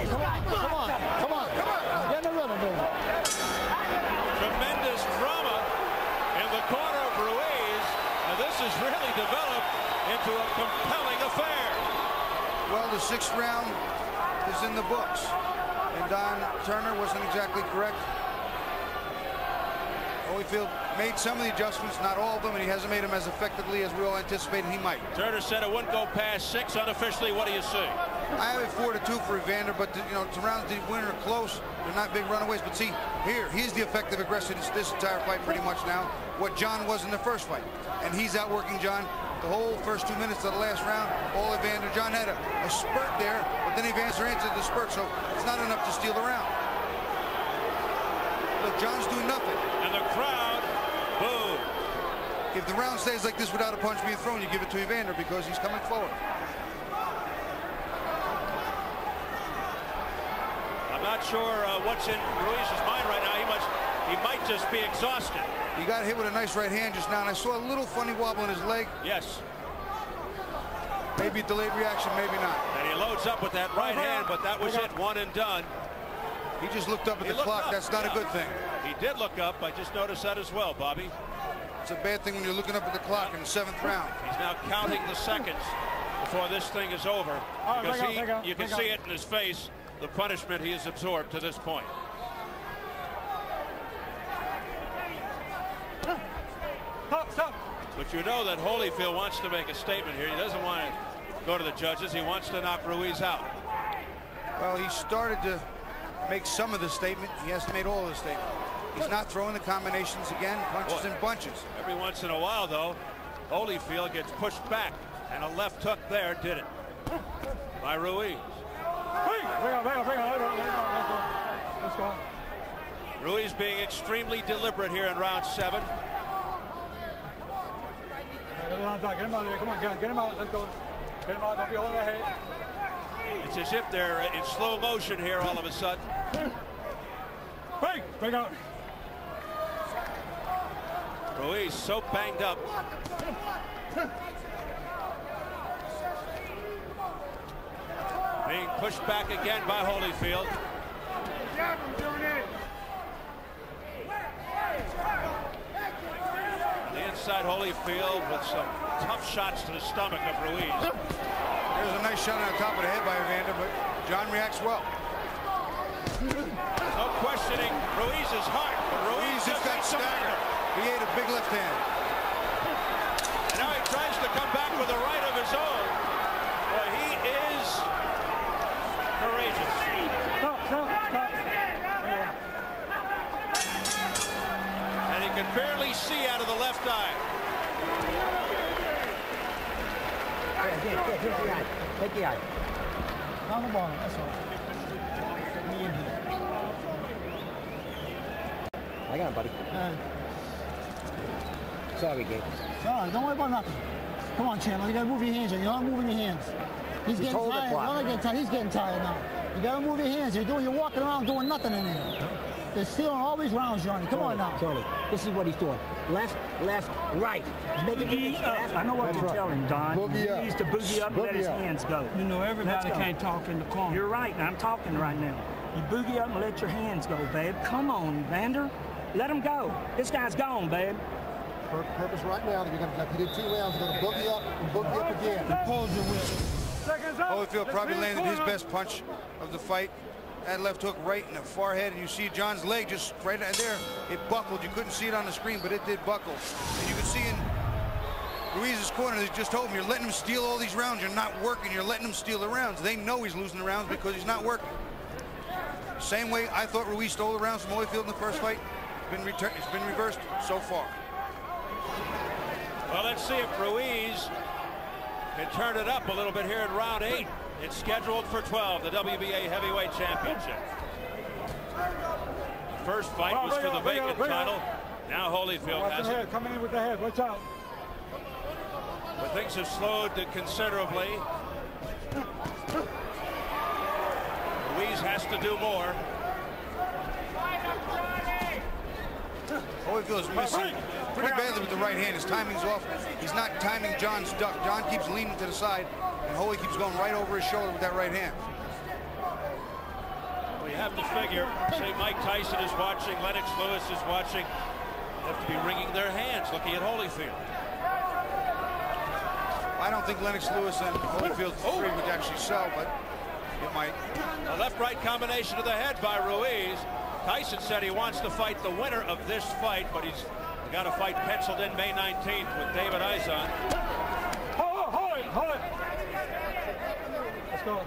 Speaker 9: Come on, come on, come on. Get in the rhythm, baby.
Speaker 1: Tremendous drama in the corner of Ruiz. And this has really developed into a compelling affair.
Speaker 5: Well, the sixth round is in the books. And Don Turner wasn't exactly correct. Holyfield made some of the adjustments, not all of them, and he hasn't made them as effectively as we all anticipated he might.
Speaker 1: Turner said it wouldn't go past six unofficially. What do you see?
Speaker 5: I have it four to two for Evander, but you know, the rounds the winner close. They're not big runaways, but see, here he's the effective aggressor this, this entire fight pretty much now. What John was in the first fight, and he's outworking John the whole first two minutes of the last round. All Evander, John had a, a spurt there, but then Evander answered the spurt, so it's not enough to steal the round. Look, John's doing nothing.
Speaker 1: And the crowd booed.
Speaker 5: If the round stays like this without a punch being thrown, you give it to Evander because he's coming forward.
Speaker 1: I'm not sure uh, what's in Ruiz's mind right now. He must, he might just be exhausted.
Speaker 5: He got hit with a nice right hand just now, and I saw a little funny wobble in his leg.
Speaker 1: Yes.
Speaker 5: Maybe delayed reaction, maybe not.
Speaker 1: And he loads up with that right hand, but that was it, one and done.
Speaker 5: He just looked up at
Speaker 1: He
Speaker 5: the clock.
Speaker 1: up,
Speaker 5: That's not
Speaker 1: yeah.
Speaker 5: a good thing.
Speaker 1: He did look up. I just noticed that as well, Bobby.
Speaker 5: It's a bad thing when you're looking up at the clock in the seventh round.
Speaker 1: He's now counting the seconds before this thing is over.
Speaker 4: right,
Speaker 1: Because he,
Speaker 4: out, break out,
Speaker 1: you can see
Speaker 4: out.
Speaker 1: it in his face, the punishment he has absorbed to this point.
Speaker 4: Stop, stop.
Speaker 1: But you know that Holyfield wants to make a statement here. He doesn't want to go to the judges. He wants to knock Ruiz out.
Speaker 5: Well, he started to make some of the statement. He hasn't made all of the statement. He's not throwing the combinations again, punches
Speaker 1: Boy.
Speaker 5: and bunches.
Speaker 1: Every once in a while, though, Holyfield gets pushed back, and a left hook there did it by Ruiz. Ruiz being extremely deliberate here in round seven.
Speaker 4: Get him out, get him out of there. Come on, get, get him out. Let's go. Get him out. Don't be holding that head.
Speaker 1: It's as if they're in slow motion here all of a sudden.
Speaker 6: Hey, break out.
Speaker 1: Ruiz so banged up. Being pushed back again by Holyfield. Inside Holyfield with some tough shots to the stomach of Ruiz.
Speaker 5: There's a nice shot on the top of the head by Evander, but John reacts well.
Speaker 1: No questioning Ruiz's heart, but Ruiz
Speaker 5: just got staggered. He ate a big left hand.
Speaker 1: And now he tries to come back with a right of his own. Boy, he is courageous.
Speaker 6: Stop, stop, stop.
Speaker 1: And he can barely see out of the left eye.
Speaker 7: Here, here, here, here's the eye. Take the eye.
Speaker 9: Down the bottom, that's all. Me in here.
Speaker 7: I got him, buddy.
Speaker 9: Uh,
Speaker 7: Sorry, Gabe.
Speaker 9: it's all right, don't worry about nothing. Come on, Chandler, you gotta move your hands. You're not moving your hands. He's
Speaker 7: Just
Speaker 9: getting tired.
Speaker 7: clock.
Speaker 9: You're not getting tired. He's getting tired now. You gotta move your hands. You're doing. You're walking around doing nothing in there. They're stealing all these rounds, Johnny. Come on now.
Speaker 7: Tony, this is what he's doing. Left, left, right. He's making
Speaker 10: Boogie
Speaker 7: it
Speaker 10: up.
Speaker 7: fast.
Speaker 10: I know what
Speaker 7: That's
Speaker 10: you're
Speaker 7: right.
Speaker 10: telling Don.
Speaker 11: Boogie
Speaker 10: he
Speaker 11: up.
Speaker 10: needs to boogie up and let
Speaker 11: Boogie
Speaker 10: his
Speaker 11: up.
Speaker 10: hands go.
Speaker 6: You know, everybody
Speaker 10: go.
Speaker 6: can't talk in the corner.
Speaker 10: You're right. I'm talking right now. You boogie up and let your hands go, babe. Come on, Vander. Let him go. This guy's gone, babe.
Speaker 11: Pur- Purpose right now that you're going to, you did two rounds, you're going to boogie up and boogie up again.
Speaker 6: Pose your whip.
Speaker 5: Oh, Holyfield probably landed his best punch of the fight. That left hook right in the forehead, and you see John's leg just right there. It buckled. You couldn't see it on the screen, but it did buckle. And you can see in Ruiz's corner, they just told him, you're letting him steal all these rounds. You're not working. You're letting him steal the rounds. They know he's losing the rounds because he's not working. Same way I thought Ruiz stole the rounds from Holyfield in the first fight. It's been, retur- it's been reversed so far.
Speaker 1: Well, let's see if Ruiz can turn it up a little bit here in round eight. It's scheduled for 12, the WBA Heavyweight Championship. First fight
Speaker 6: Well,
Speaker 1: was for the
Speaker 6: it, bring it,
Speaker 1: vacant
Speaker 6: bring it.
Speaker 1: title. Now Holyfield
Speaker 6: Watch
Speaker 1: has it.
Speaker 6: head. Coming in with the head. Watch out.
Speaker 1: But things have slowed considerably. Ruiz has to do more.
Speaker 5: Holyfield is missing pretty badly with the right hand. His timing's off. He's not timing John's duck. John keeps leaning to the side, and Holy keeps going right over his shoulder with that right hand.
Speaker 1: We have to figure, say Mike Tyson is watching, Lennox Lewis is watching. They have to be wringing their hands looking at Holyfield.
Speaker 5: I don't think Lennox Lewis and Holyfield oh, oh. three would actually sell, but it might.
Speaker 1: A left-right combination to the head by Ruiz. Tyson said he wants to fight the winner of this fight, but he's got a fight penciled in May 19th with David Izon.
Speaker 6: Hold it, hold it, hold it. Let's go.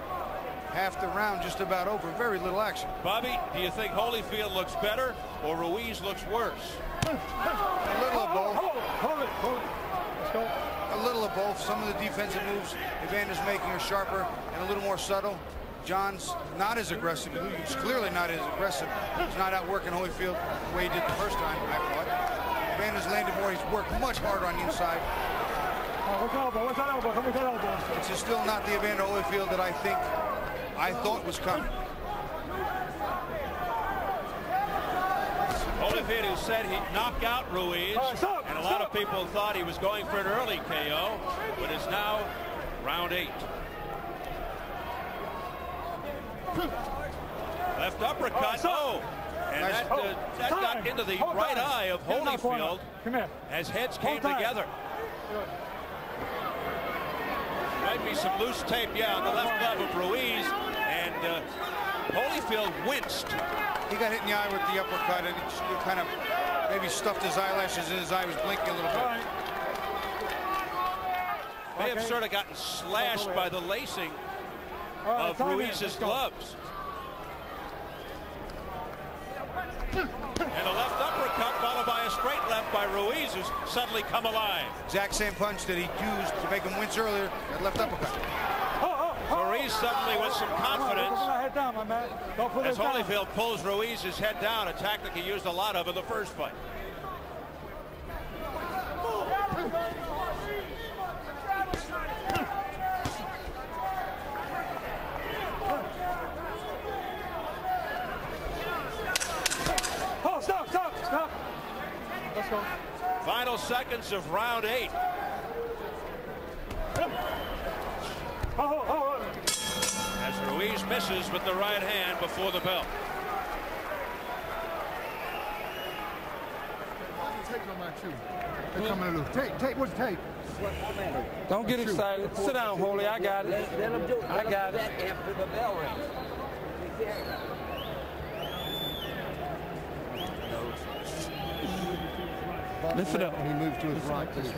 Speaker 5: Half the round just about over. Very little action.
Speaker 1: Bobby, do you think Holyfield looks better or Ruiz looks worse?
Speaker 5: A little of both.
Speaker 6: Hold it, hold it. Let's go.
Speaker 5: A little of both. Some of the defensive moves Evander's making are sharper and a little more subtle. John's not as aggressive. He's clearly not as aggressive. He's not outworking Holyfield the way he did the first time, I thought. Evander's landed more. He's worked much harder on the inside.
Speaker 6: Oh, what's elbow? What's that elbow? Come with that elbow.
Speaker 5: It's just still not the Evander Holyfield that I think I thought was coming.
Speaker 1: Holyfield who said he'd knock out Ruiz,
Speaker 6: All right, stop,
Speaker 1: and a lot of people thought he was going for an early KO, but it's now round eight. Left uppercut, oh, and
Speaker 5: Nice.
Speaker 1: that, uh, that got into the
Speaker 6: Hold
Speaker 1: right
Speaker 6: time.
Speaker 1: eye of
Speaker 6: Get in that corner.
Speaker 1: Holyfield as heads
Speaker 6: Hold
Speaker 1: came
Speaker 6: time.
Speaker 1: together. Might be some loose tape, yeah, on the left glove of Ruiz, and uh, Holyfield winced.
Speaker 5: He got hit in the eye with the uppercut and he kind of maybe stuffed his eyelashes and his eye was blinking a little bit.
Speaker 6: right.
Speaker 1: May have sort of gotten slashed by the lacing
Speaker 6: All right,
Speaker 1: of. Ruiz's gloves. And a left uppercut followed by a straight left by Ruiz, who's suddenly come alive.
Speaker 5: Exact same punch that he used to make him wince earlier, that left uppercut.
Speaker 6: Oh, oh, oh,
Speaker 1: Ruiz suddenly with some
Speaker 6: Come on, don't
Speaker 1: confidence
Speaker 6: put that head down, my man. Don't put
Speaker 1: as
Speaker 6: it down.
Speaker 1: Holyfield pulls Ruiz's head down, a tactic he used a lot of in the first fight.
Speaker 6: go.
Speaker 1: Final seconds of round eight. As Ruiz misses with the right hand before the bell.
Speaker 11: Take on my shoe. They coming to. Take, take, what's take?
Speaker 6: Don't get excited. Sit down, Holy. I got it.
Speaker 7: Let him do it.
Speaker 6: I got it.
Speaker 7: After the bell rings.
Speaker 11: Bump
Speaker 6: Lift it
Speaker 11: left
Speaker 6: up.
Speaker 11: When he moves to his right, please.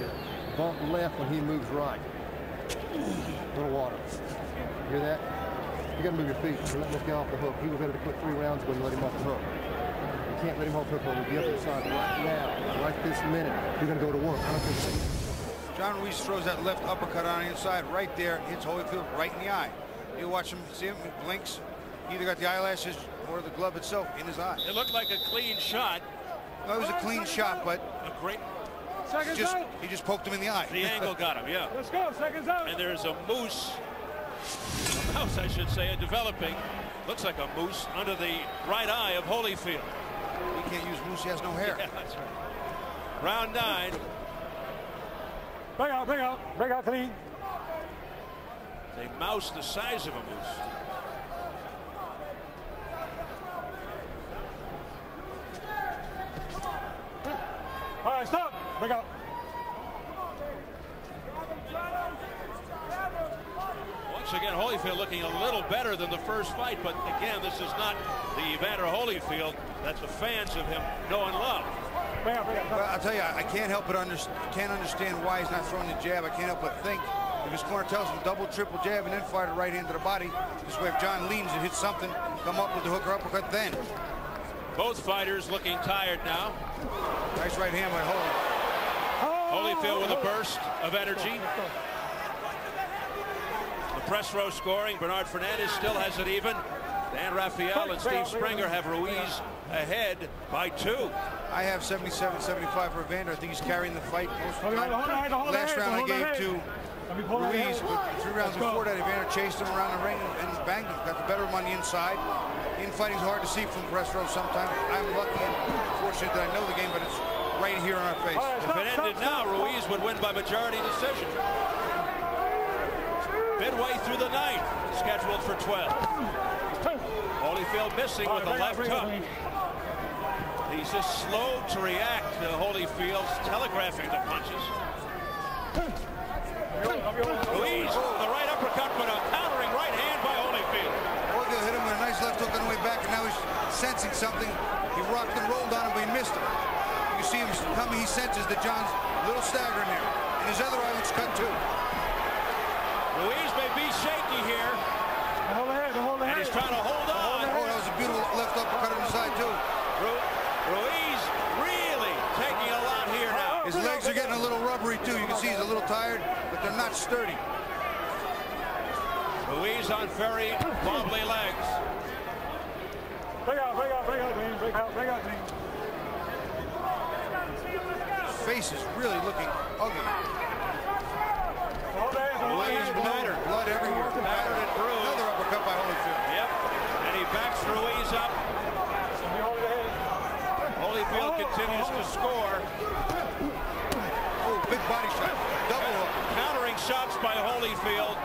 Speaker 11: Bump left when he moves right. A Little water. Hear that? You gotta move your feet. You're letting this guy off the hook. He was ready to quit three rounds ago and you let him off the hook. You can't let him off the hook. We'll be up inside right now, right this minute. You're gonna go to work. I don't think
Speaker 5: John Ruiz throws that left uppercut on the inside right there, hits Holyfield right in the eye. You watch him, see him, he blinks. He either got the eyelashes or the glove itself in his eye.
Speaker 1: It looked like a clean shot.
Speaker 5: Well, it was a clean shot, but
Speaker 1: A great.
Speaker 6: Seconds
Speaker 5: just
Speaker 6: out.
Speaker 5: he just poked him in the eye.
Speaker 1: The angle got him. Yeah.
Speaker 6: Let's go. Seconds out.
Speaker 1: And there's a moose. A mouse, I should say, a developing. Looks like a moose under the right eye of Holyfield.
Speaker 5: He can't use moose. He has no hair.
Speaker 1: Yeah, that's right. Round nine.
Speaker 6: Break out, break out. Break out clean.
Speaker 1: A mouse the size of a moose.
Speaker 6: All right, stop. Break out.
Speaker 1: Once again, Holyfield looking a little better than the first fight, but again, this is not the Evander Holyfield that the fans of him know and love.
Speaker 6: Break out, break out.
Speaker 5: Well, I'll tell you, I can't help but under, can't understand why he's not throwing the jab. I can't help but think if his corner tells him double, triple jab and then fire the right hand to the body, this way if John leans and hits something, come up with the hook or uppercut then.
Speaker 1: Both fighters looking tired now.
Speaker 5: Nice right hand by Holy.
Speaker 1: Holyfield with a burst of energy. The press row scoring. Bernard Fernandez still has it even. Dan Raphael and Steve Springer have Ruiz ahead by two.
Speaker 5: I have 77-75 for Evander. I think he's carrying the fight most of the
Speaker 6: Hold on, hold on,
Speaker 5: time.
Speaker 6: hold on,
Speaker 5: Last round I gave
Speaker 6: hold on.
Speaker 5: to
Speaker 6: Let me
Speaker 5: Ruiz,
Speaker 6: out.
Speaker 5: but three rounds
Speaker 6: Let's
Speaker 5: before that, Evander chased him around the ring and banged him. Got the better of him on the inside. Infighting's hard to see from press row sometimes. I'm lucky and fortunate that I know the game, but it's right here in our face.
Speaker 6: All right,
Speaker 1: If it ended
Speaker 6: stop,
Speaker 1: now,
Speaker 6: stop.
Speaker 1: Ruiz would win by majority decision. Midway through the ninth, scheduled for 12. Holyfield missing
Speaker 6: All
Speaker 1: with
Speaker 6: right,
Speaker 1: a left hook. He's just slow to react to Holyfield's telegraphing the punches. Ruiz, the right uppercut, but a countering right hand by Holyfield.
Speaker 5: Holyfield hit him with a nice left hook on the way back, and now he's sensing something. He rocked and rolled on him, but he missed him. You can see him coming. He senses that John's a little staggering there. And his other eye looks cut too.
Speaker 1: Ruiz may be shaky here,
Speaker 6: Hold the head, hold the
Speaker 1: and he's trying to hold on.
Speaker 5: Oh, that was a beautiful left uppercut on the side too.
Speaker 1: Ru- Ruiz really taking a lot here now.
Speaker 5: Oh, his legs are getting a little rubbery too. You can see he's a little tired, but they're not sturdy.
Speaker 1: Ruiz on very wobbly legs.
Speaker 6: Break out, break out, break out, clean. Break out, break out, clean.
Speaker 5: Face is really looking ugly.
Speaker 6: Hold the head, hold the
Speaker 1: Ruiz
Speaker 6: head.
Speaker 1: battered.
Speaker 5: Blood everywhere.
Speaker 1: Battered and bruised.
Speaker 5: Another uppercut by Holyfield.
Speaker 1: Yep. And he backs Ruiz up.
Speaker 6: Let me hold the head.
Speaker 1: Holyfield continues to score.
Speaker 5: Oh, big body shot. Double hook.
Speaker 1: Countering shots by Holyfield.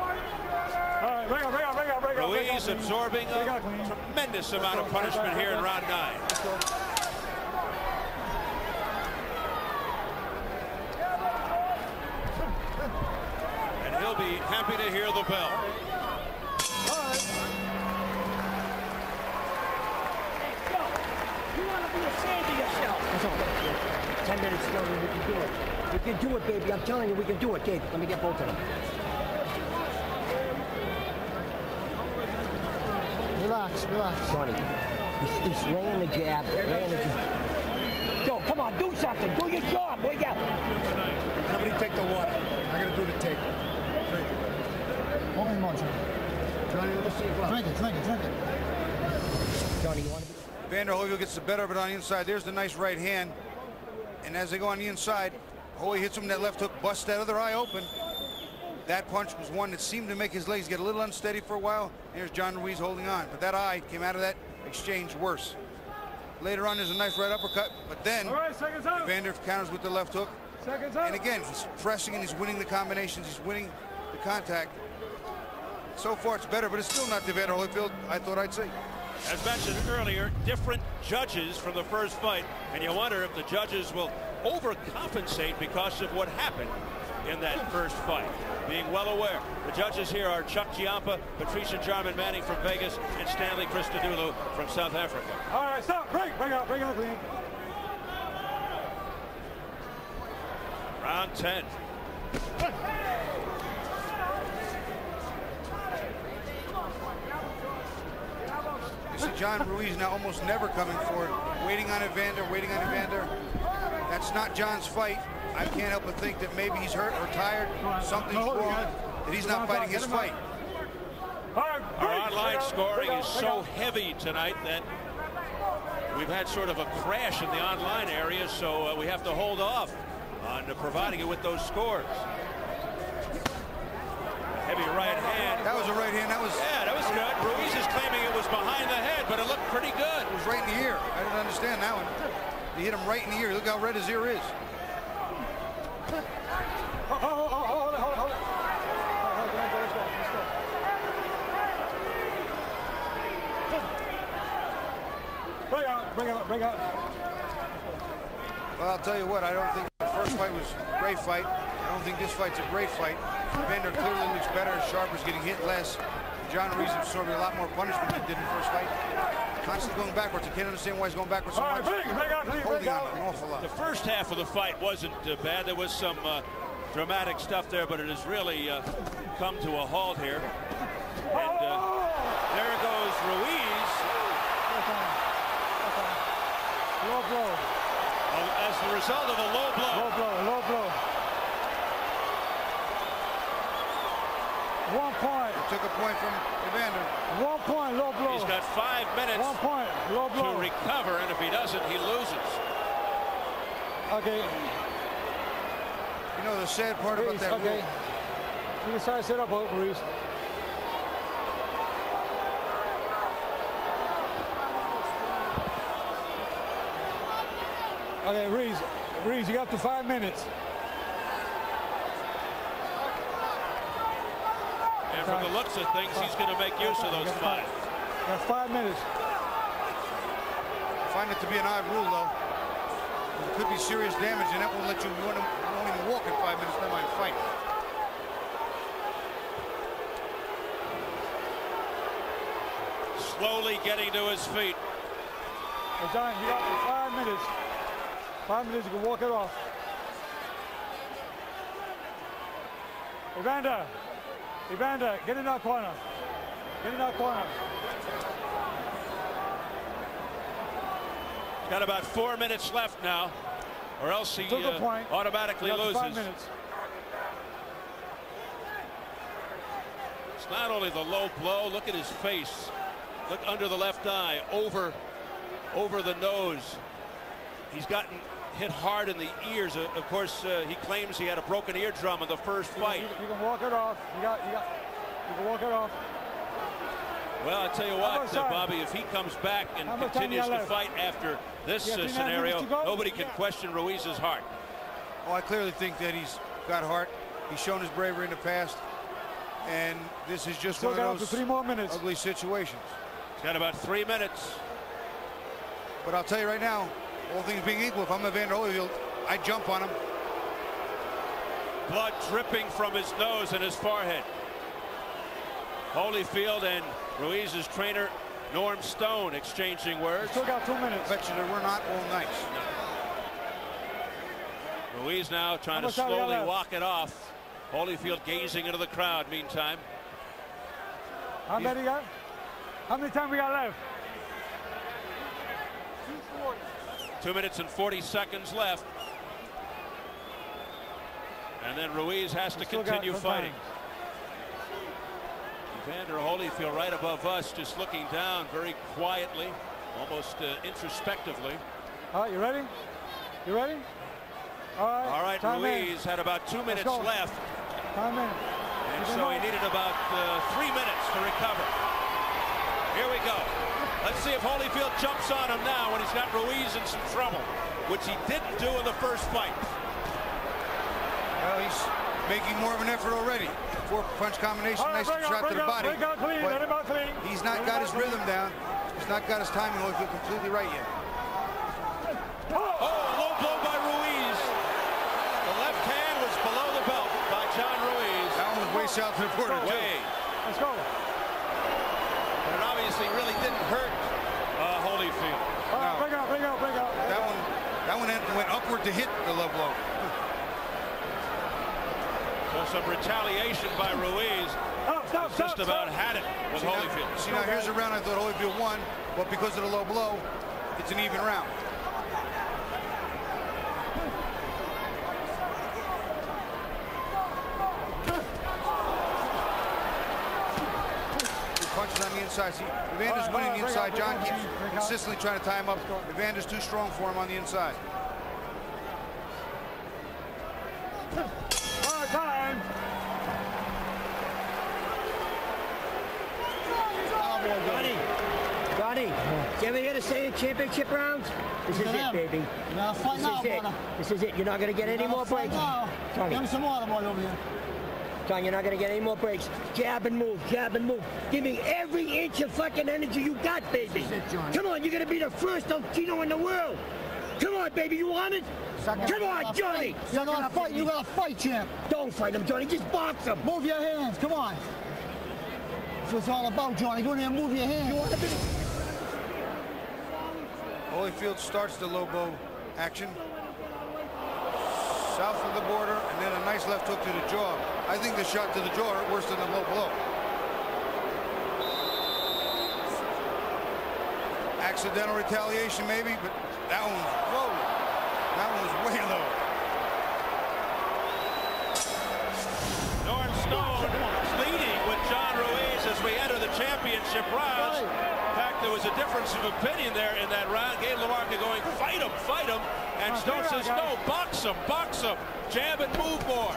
Speaker 6: All right, break out, break out, break out, break out. break out,
Speaker 1: Ruiz
Speaker 6: clean.
Speaker 1: absorbing a tremendous amount of punishment here in round nine. And he'll be happy to hear the bell.
Speaker 7: You want to be ashamed of yourself. That's all. Ten minutes slower, we can do it. We can do it, baby. I'm telling you, we can do it, Gabe. Let me get both of them.
Speaker 9: Relax, relax.
Speaker 7: Johnny, he's, he's laying the jab, laying the jab. Go, come on, do something. Do your job. Wake up.
Speaker 11: Somebody take the water. I gotta do the take.
Speaker 9: Open motion.
Speaker 11: Johnny, let me see your glove.
Speaker 9: Drink it, drink it, drink it.
Speaker 7: Johnny, you want to be...
Speaker 5: Vander Holyfield gets the better of it on the inside. There's the nice right hand. And as they go on the inside, Holy hits him that left hook, busts that other eye open. That punch was one that seemed to make his legs get a little unsteady for a while. Here's John Ruiz holding on. But that eye came out of that exchange worse. Later on, there's a nice right uppercut, but then
Speaker 4: All right, seconds out.
Speaker 5: Evander counters with the left hook.
Speaker 4: Seconds out.
Speaker 5: And again, he's pressing and he's winning the combinations. He's winning the contact. So far, it's better, but it's still not the Evander Holyfield I thought I'd see.
Speaker 1: As mentioned earlier, different judges from the first fight, and you wonder if the judges will overcompensate because of what happened in that first fight. Being well aware. The judges here are Chuck Giampa, Patricia Jarman Manning from Vegas, and Stanley Christodoulou from South Africa.
Speaker 4: All right, stop. Break. Break out. Break out, clean.
Speaker 1: Round 10.
Speaker 5: You see John Ruiz now almost never coming forward, waiting on Evander, waiting on Evander. That's not John's fight. I can't help but think that maybe he's hurt or tired, something's wrong, that he's not fighting his fight.
Speaker 1: Our online scoring is so heavy tonight that we've had sort of a crash in the online area, so uh, we have to hold off on uh, providing you with those scores. A Heavy right hand.
Speaker 5: That was a right hand. That was.
Speaker 1: Yeah, that was good. Ruiz is claiming it was behind the head, but it looked pretty good.
Speaker 5: It was right in the ear. I didn't understand that one. He hit him right in the ear. Look how red his ear is.
Speaker 4: Hold it, hold it, hold it. Let's go, let's go. Bring out, bring out, bring out.
Speaker 5: Well, I'll tell you what. I don't think the first fight was a great fight. I don't think this fight's a great fight. Evander clearly looks better. Sharper's getting hit less. John Ruiz absorbing a lot more punishment than he did in the first fight. Constantly going backwards. I can't understand why he's going backwards so
Speaker 4: All right,
Speaker 5: much.
Speaker 4: bring, bring out, bring,
Speaker 5: Holding on an awful lot.
Speaker 1: The first half of the fight wasn't uh, bad. There was some uh, dramatic stuff there, but it has really uh, come to a halt here. And uh, there goes Ruiz
Speaker 4: Low blow,
Speaker 1: uh, as the result of a low blow.
Speaker 4: low blow, low blow. One point, It
Speaker 5: Took a point from Evander.
Speaker 4: one point, low blow.
Speaker 1: He's got five minutes
Speaker 4: One point, low blow.
Speaker 1: to
Speaker 4: blow.
Speaker 1: recover, and if he doesn't, he loses.
Speaker 4: Okay,
Speaker 5: You know the sad part about
Speaker 4: Ruiz,
Speaker 5: that
Speaker 4: okay.
Speaker 5: rule.
Speaker 4: You can start to set up, Ruiz. Okay, Reese, Reese, you got up to five minutes.
Speaker 1: And from the looks of things, he's going to make use of those five.
Speaker 4: That's five minutes.
Speaker 5: I find it to be an odd rule, though. It could be serious damage, and that won't let you, you won't, you walk in five minutes, never mind fight.
Speaker 1: Slowly getting to his feet.
Speaker 4: Hey, John, you got five minutes. Five minutes, you can walk it off. Evander, Evander, get in that corner. Get in that corner.
Speaker 1: Got about four minutes left now, or else he uh,
Speaker 4: point.
Speaker 1: automatically
Speaker 4: You got up to
Speaker 1: loses.
Speaker 4: Five minutes.
Speaker 1: It's not only the low blow. Look at his face. Look under the left eye, over, over the nose. He's gotten hit hard in the ears. Uh, Of course, uh, he claims he had a broken eardrum in the first fight.
Speaker 4: you, you can walk it off. You got, you got, you can walk it off.
Speaker 1: Well, I tell you what, uh. Bobby, if he comes back and
Speaker 4: How much time
Speaker 1: continues to fight after this
Speaker 4: Yeah,
Speaker 1: uh,
Speaker 4: three and a half
Speaker 1: scenario,
Speaker 4: minutes to go?
Speaker 1: nobody can question Ruiz's heart.
Speaker 5: Oh, I clearly think that he's got heart. He's shown his bravery in the past, and this is just
Speaker 4: Still
Speaker 5: one
Speaker 4: got
Speaker 5: of
Speaker 4: up to
Speaker 5: those
Speaker 4: three more minutes.
Speaker 5: ugly situations.
Speaker 1: He's got about three minutes.
Speaker 5: But I'll tell you right now, all things being equal, if I'm Evander Holyfield, I jump on him.
Speaker 1: Blood dripping from his nose and his forehead. Holyfield and Ruiz's trainer, Norm Stone, exchanging words.
Speaker 4: Still got two minutes.
Speaker 5: Bet you that we're not all nice.
Speaker 1: Ruiz now trying to
Speaker 4: much time we got
Speaker 1: slowly
Speaker 4: left?
Speaker 1: walk it off. Holyfield gazing into the crowd meantime.
Speaker 4: How many you got? How many time we got left?
Speaker 1: Two minutes and 40 seconds left. And then Ruiz has to continue fighting.
Speaker 4: time.
Speaker 1: Evander Holyfield right above us, just looking down very quietly, almost uh, introspectively.
Speaker 4: All right, you ready? You ready? All right.
Speaker 1: All right,
Speaker 4: time in.
Speaker 1: Ruiz had about two minutes left,
Speaker 4: Time in.
Speaker 1: and so he needed about uh, three minutes to recover. Here we go. Let's see if Holyfield jumps on him now when he's got Ruiz in some trouble, which he didn't do in the first fight.
Speaker 5: Well, he's making more of an effort already. Four punch combination,
Speaker 4: All right,
Speaker 5: nice shot
Speaker 4: out,
Speaker 5: to the
Speaker 4: out,
Speaker 5: body.
Speaker 4: out clean, let clean.
Speaker 5: He's not got his
Speaker 4: clean.
Speaker 5: rhythm down. He's not got his timing Holyfield completely right yet.
Speaker 1: Oh, a low blow by Ruiz. The left hand was below the belt by John Ruiz.
Speaker 5: That one was way south of the border, too.
Speaker 1: Way.
Speaker 4: Let's go.
Speaker 1: But it obviously really didn't hurt uh, Holyfield.
Speaker 4: All right, bring out, bring out, bring out.
Speaker 5: That one, that one went upward to hit the low blow.
Speaker 1: So some retaliation by Ruiz.
Speaker 4: Oh, stop, stop,
Speaker 1: Just
Speaker 4: stop,
Speaker 1: about
Speaker 4: stop.
Speaker 1: had it with
Speaker 5: See now,
Speaker 1: Holyfield.
Speaker 5: see now, here's a round I thought Holyfield won, but because of the low blow, it's an even round. Punches on the inside. See, Evander's
Speaker 4: All right,
Speaker 5: winning
Speaker 4: all
Speaker 5: the inside. John keeps
Speaker 4: bring out, bring out.
Speaker 5: consistently trying to tie him up. Evander's too strong for him on the inside.
Speaker 4: All right, time.
Speaker 7: Johnny, Johnny, you ever hear the saying championship rounds? This is
Speaker 9: Look
Speaker 7: it, baby.
Speaker 9: You gotta fight
Speaker 7: This
Speaker 9: now,
Speaker 7: is it. This is it. You're not gonna get any more breaks.
Speaker 9: now. Give him some water, boy, over here.
Speaker 7: John, you're not gonna get any more breaks. Jab and move, jab and move. Give me every inch of fucking energy you got, baby. Come on, you're gonna be the first Tino in the world. Come on, baby, you want it? Come on, Johnny.
Speaker 9: You gotta fight. You gotta fight, champ.
Speaker 7: Don't fight him, Johnny. Just box him.
Speaker 9: Move your hands. Come on. That's what it's all about, Johnny. Go in there and move your hands.
Speaker 5: Holyfield starts the low blow action. South of the border, and then a nice left hook to the jaw. I think the shot to the jaw hurt worse than the low blow. Accidental retaliation, maybe, but that one was low. That one was way low.
Speaker 1: Norm Stone leading with John Ruiz as we enter the championship rounds. In fact, there was a difference of opinion there in that round. Gabe LaMarca going, fight him, fight him. And oh, Stone says, no, box him, box him. Jab and move more.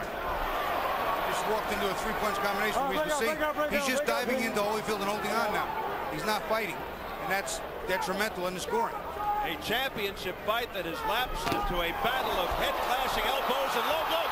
Speaker 5: Just walked into a three-punch combination.
Speaker 1: Oh,
Speaker 5: Ruiz,
Speaker 1: break
Speaker 5: see,
Speaker 1: break out, break
Speaker 5: he's
Speaker 1: out,
Speaker 5: just
Speaker 1: break out,
Speaker 5: diving into Holyfield and holding on now. He's not fighting, and that's detrimental in the scoring.
Speaker 1: A championship fight that has lapsed into a battle of head clashing elbows and low blows.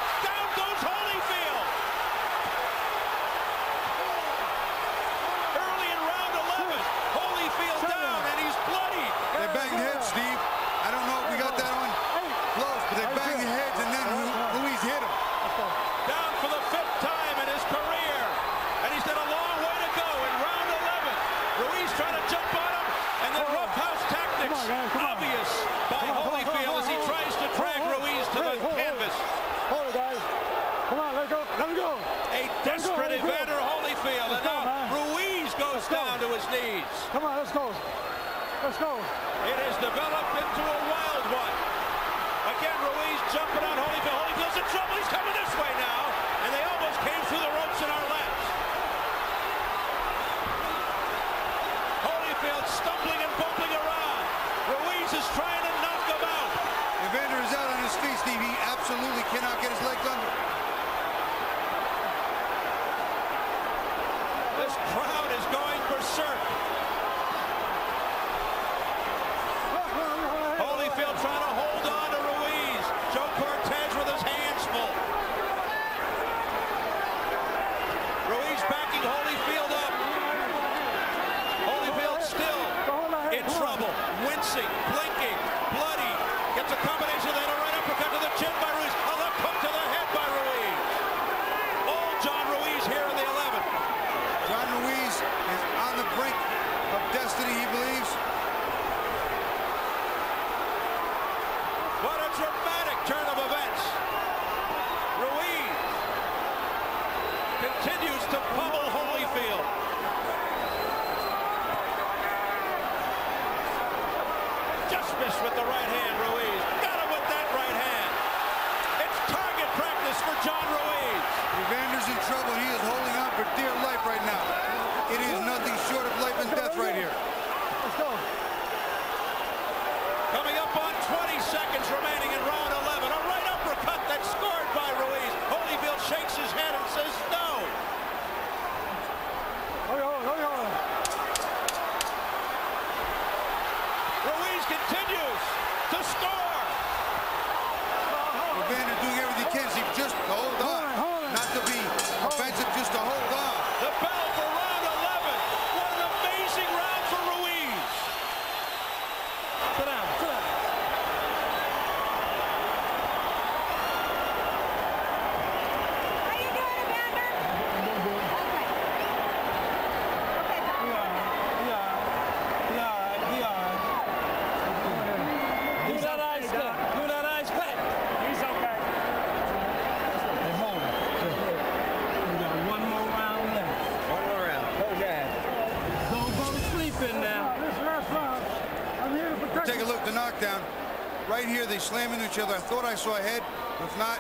Speaker 1: is in
Speaker 5: trouble. He is holding on
Speaker 1: for dear life right
Speaker 4: now. It is nothing short
Speaker 1: of life and
Speaker 4: death
Speaker 1: right here.
Speaker 4: Let's go.
Speaker 1: Coming
Speaker 5: up on
Speaker 1: 20 seconds remaining in round 11. A right uppercut that's scored by Ruiz. Holyfield shakes his head and
Speaker 5: says no. Hold on,
Speaker 1: hold on. Ruiz continues to score.
Speaker 5: Evander doing everything he can. He just goes. Into each other. I thought I saw a head. If not,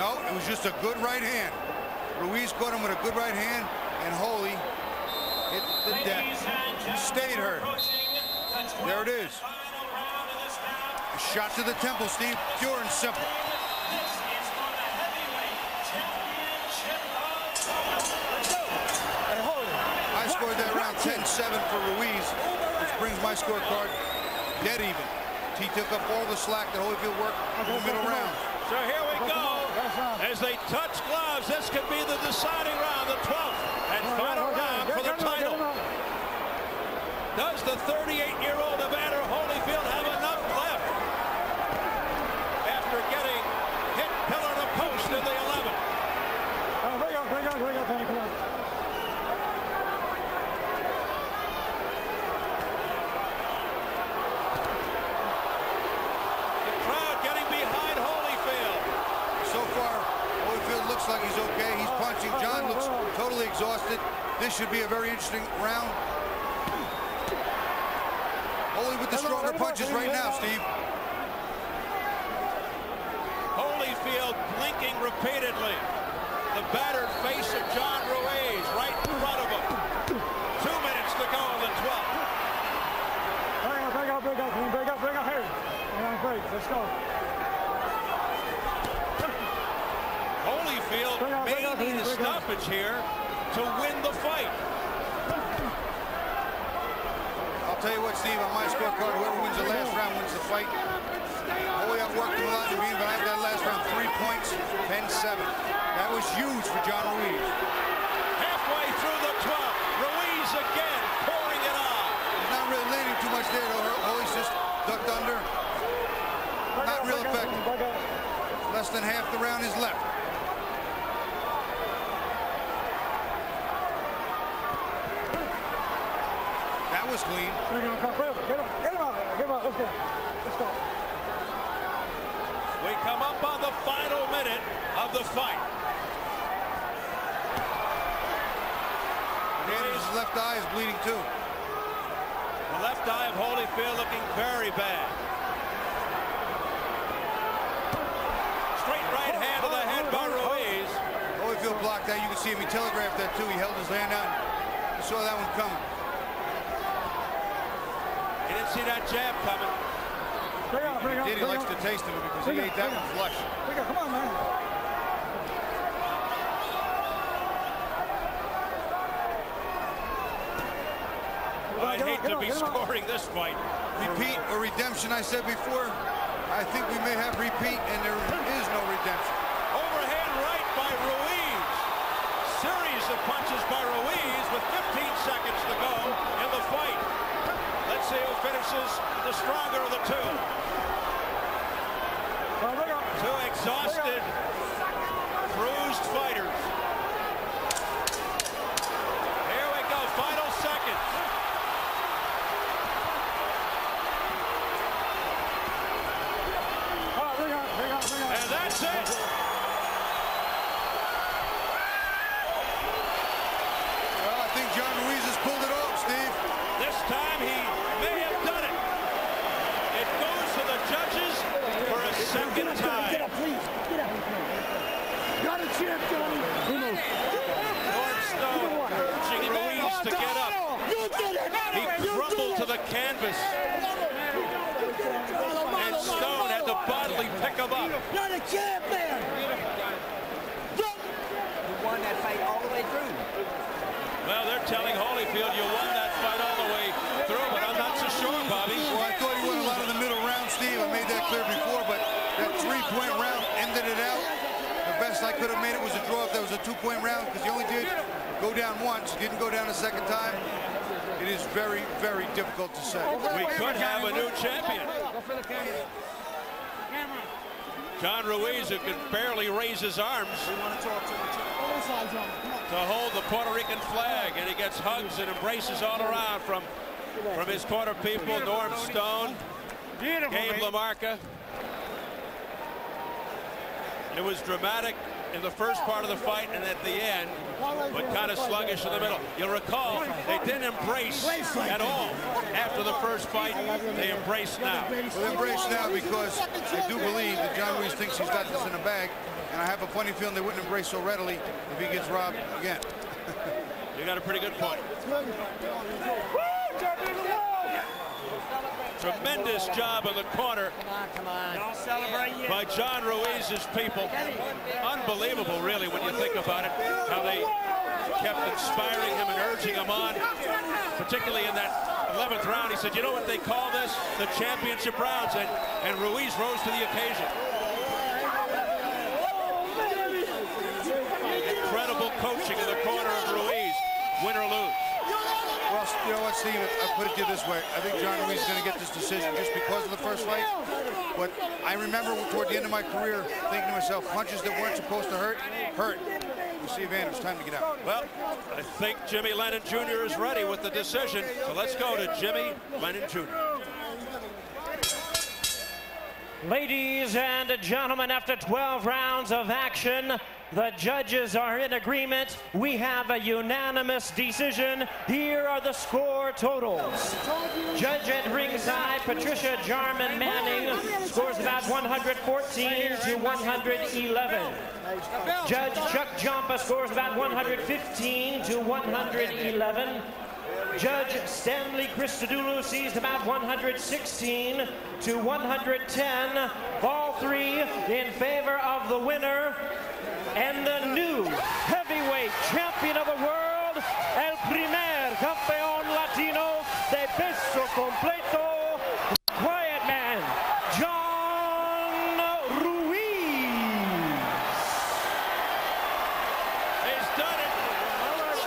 Speaker 5: no, it was just a good right hand. Ruiz caught him with a good right hand, and Holy hit the deck. Stayed hurt. There it is. A shot to the temple, Steve. Pure and simple. I scored that round 10-7 for Ruiz, which brings my scorecard dead even. He took up all the slack that Holyfield worked in the middle round.
Speaker 1: So here we go. As they touch gloves, this could be the deciding round, the 12th and final round for the title. Does the 38-year-old Evander Holyfield have enough left after getting hit pillar to post in the 11th?
Speaker 4: bring up, bring up, bring up, bring up.
Speaker 1: The crowd getting behind Holyfield.
Speaker 5: So far, Holyfield looks like he's okay. He's punching. John looks totally exhausted. This should be a very interesting round. Holy with the stronger punches right now, Steve.
Speaker 1: Holyfield blinking repeatedly. The battered face of John Ruiz right in front of him. Two minutes to go in the 12th.
Speaker 4: Bring up, bring up, bring up, bring up, bring up here. Bring on break. Let's go.
Speaker 1: Holyfield
Speaker 4: Bring on,
Speaker 1: may need a stoppage here to win the fight.
Speaker 5: I'll tell you what, Steve, on my scorecard, whoever wins the last round wins the fight. Holy outworked him a lot in the beginning, but I have that last round three points, 10-7. That was huge for John Ruiz.
Speaker 1: Halfway through the 12th, Ruiz again pouring it on.
Speaker 5: He's not really landing too much there, though. Holy's just ducked under. Not real effective. Less than half the round is left. That was clean.
Speaker 4: Bring come, bring him, get him, get him out there, get him out, let's go. Let's go.
Speaker 1: We come up on the final minute of the fight.
Speaker 5: And his left eye is bleeding too.
Speaker 1: The left eye of Holyfield looking very bad. Straight right hand to the head by Ruiz.
Speaker 5: Holyfield blocked that. You can see him. He telegraphed that too. He held his hand out. You saw that one coming.
Speaker 1: He didn't see that jab coming.
Speaker 4: Bring up, bring up,
Speaker 5: Did he
Speaker 4: bring
Speaker 5: likes
Speaker 4: up.
Speaker 5: the taste of it because he
Speaker 4: Bring
Speaker 5: ate that one flush.
Speaker 4: Bring up, come on, man.
Speaker 1: I'd hate to be scoring this fight.
Speaker 5: Repeat or redemption, I said before. I think we may have repeat, and there is no redemption.
Speaker 1: Overhand right by Ruiz. Series of punches by Ruiz with 15 seconds to go in the fight. Let's finishes the stronger of the two. Two exhausted, bruised fighters. Here we go, final seconds. And that's it.
Speaker 5: Well, I think John Ruiz has pulled it off, Steve.
Speaker 1: This time he may have done it. It goes to the judges for a second time.
Speaker 7: Get up, please. Get up. Got a champ, Johnny.
Speaker 1: Norm Stone urging Ruiz to get up.
Speaker 7: You did it.
Speaker 1: He crumbled to the canvas. And Stone had to bodily pick him up.
Speaker 7: You're the champ, man.
Speaker 12: You won that fight all the way through.
Speaker 1: Well, they're telling Holyfield you won that fight all the way through, but I'm not so sure, Bobby.
Speaker 5: Well, I thought he won a lot of the middle round, Steve. I made that clear before, but that three-point round ended it out. The best I could have made it was a draw if that was a two-point round, because he only did go down once. He didn't go down a second time. It is very, very difficult to say.
Speaker 1: We could have a new champion. John Ruiz, who can barely raise his arms to hold the Puerto Rican flag, and he gets hugs and embraces all around from, from his corner people, Norm Stone, Gabe LaMarca. It was dramatic in the first part of the fight and at the end, but kind of sluggish in the middle. You'll recall they didn't embrace at all after the first fight. They embraced now.
Speaker 5: Well, they embrace now because I do believe that John Ruiz thinks he's got this in the bag, and I have a funny feeling they wouldn't embrace so readily if he gets robbed again.
Speaker 1: You got a pretty good point. Tremendous job in the corner by John Ruiz's people. Unbelievable, really, when you think about it, how they kept inspiring him and urging him on, particularly in that 11th round. He said, you know what they call this? The championship rounds, and, and Ruiz rose to the occasion. Incredible coaching in the corner of Ruiz, win or lose.
Speaker 5: Well, you know what, I put it to you this way. I think John Ruiz is going to get this decision just because of the first fight. But I remember toward the end of my career thinking to myself, punches that weren't supposed to hurt, hurt. You see Evander, it's time to get out.
Speaker 1: Well, I think Jimmy Lennon Jr. is ready with the decision. So let's go to Jimmy Lennon Jr.
Speaker 2: Ladies and gentlemen, after 12 rounds of action, the judges are in agreement. We have a unanimous decision. Here are the score totals. Judge at ringside, Patricia Jarman Manning, scores about 114 to 111. Judge Chuck Giampa scores about 115 to 111. Judge Stanley Christodoulou sees about 116 to 110. All three in favor of the winner and the new heavyweight champion of the world, el primer campeón latino de peso completo, Quiet Man, John Ruiz.
Speaker 1: He's done it.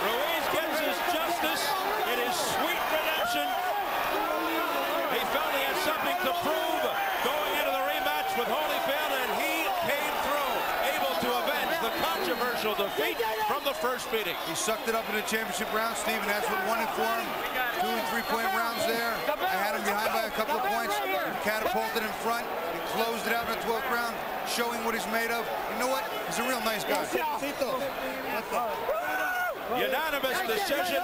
Speaker 1: Ruiz gets his justice in his sweet redemption. He felt he had something to prove going into the rematch with Holyfield, and he came through, able to avenge the controversial defeat from the first meeting.
Speaker 5: He sucked it up in the championship round, Steve, and that's what won it for him. Two and three-point rounds there. I had him behind by a couple of points. Catapulted in front. He closed it out in the 12th round, showing what he's made of. You know what? He's a real nice guy.
Speaker 1: Unanimous decision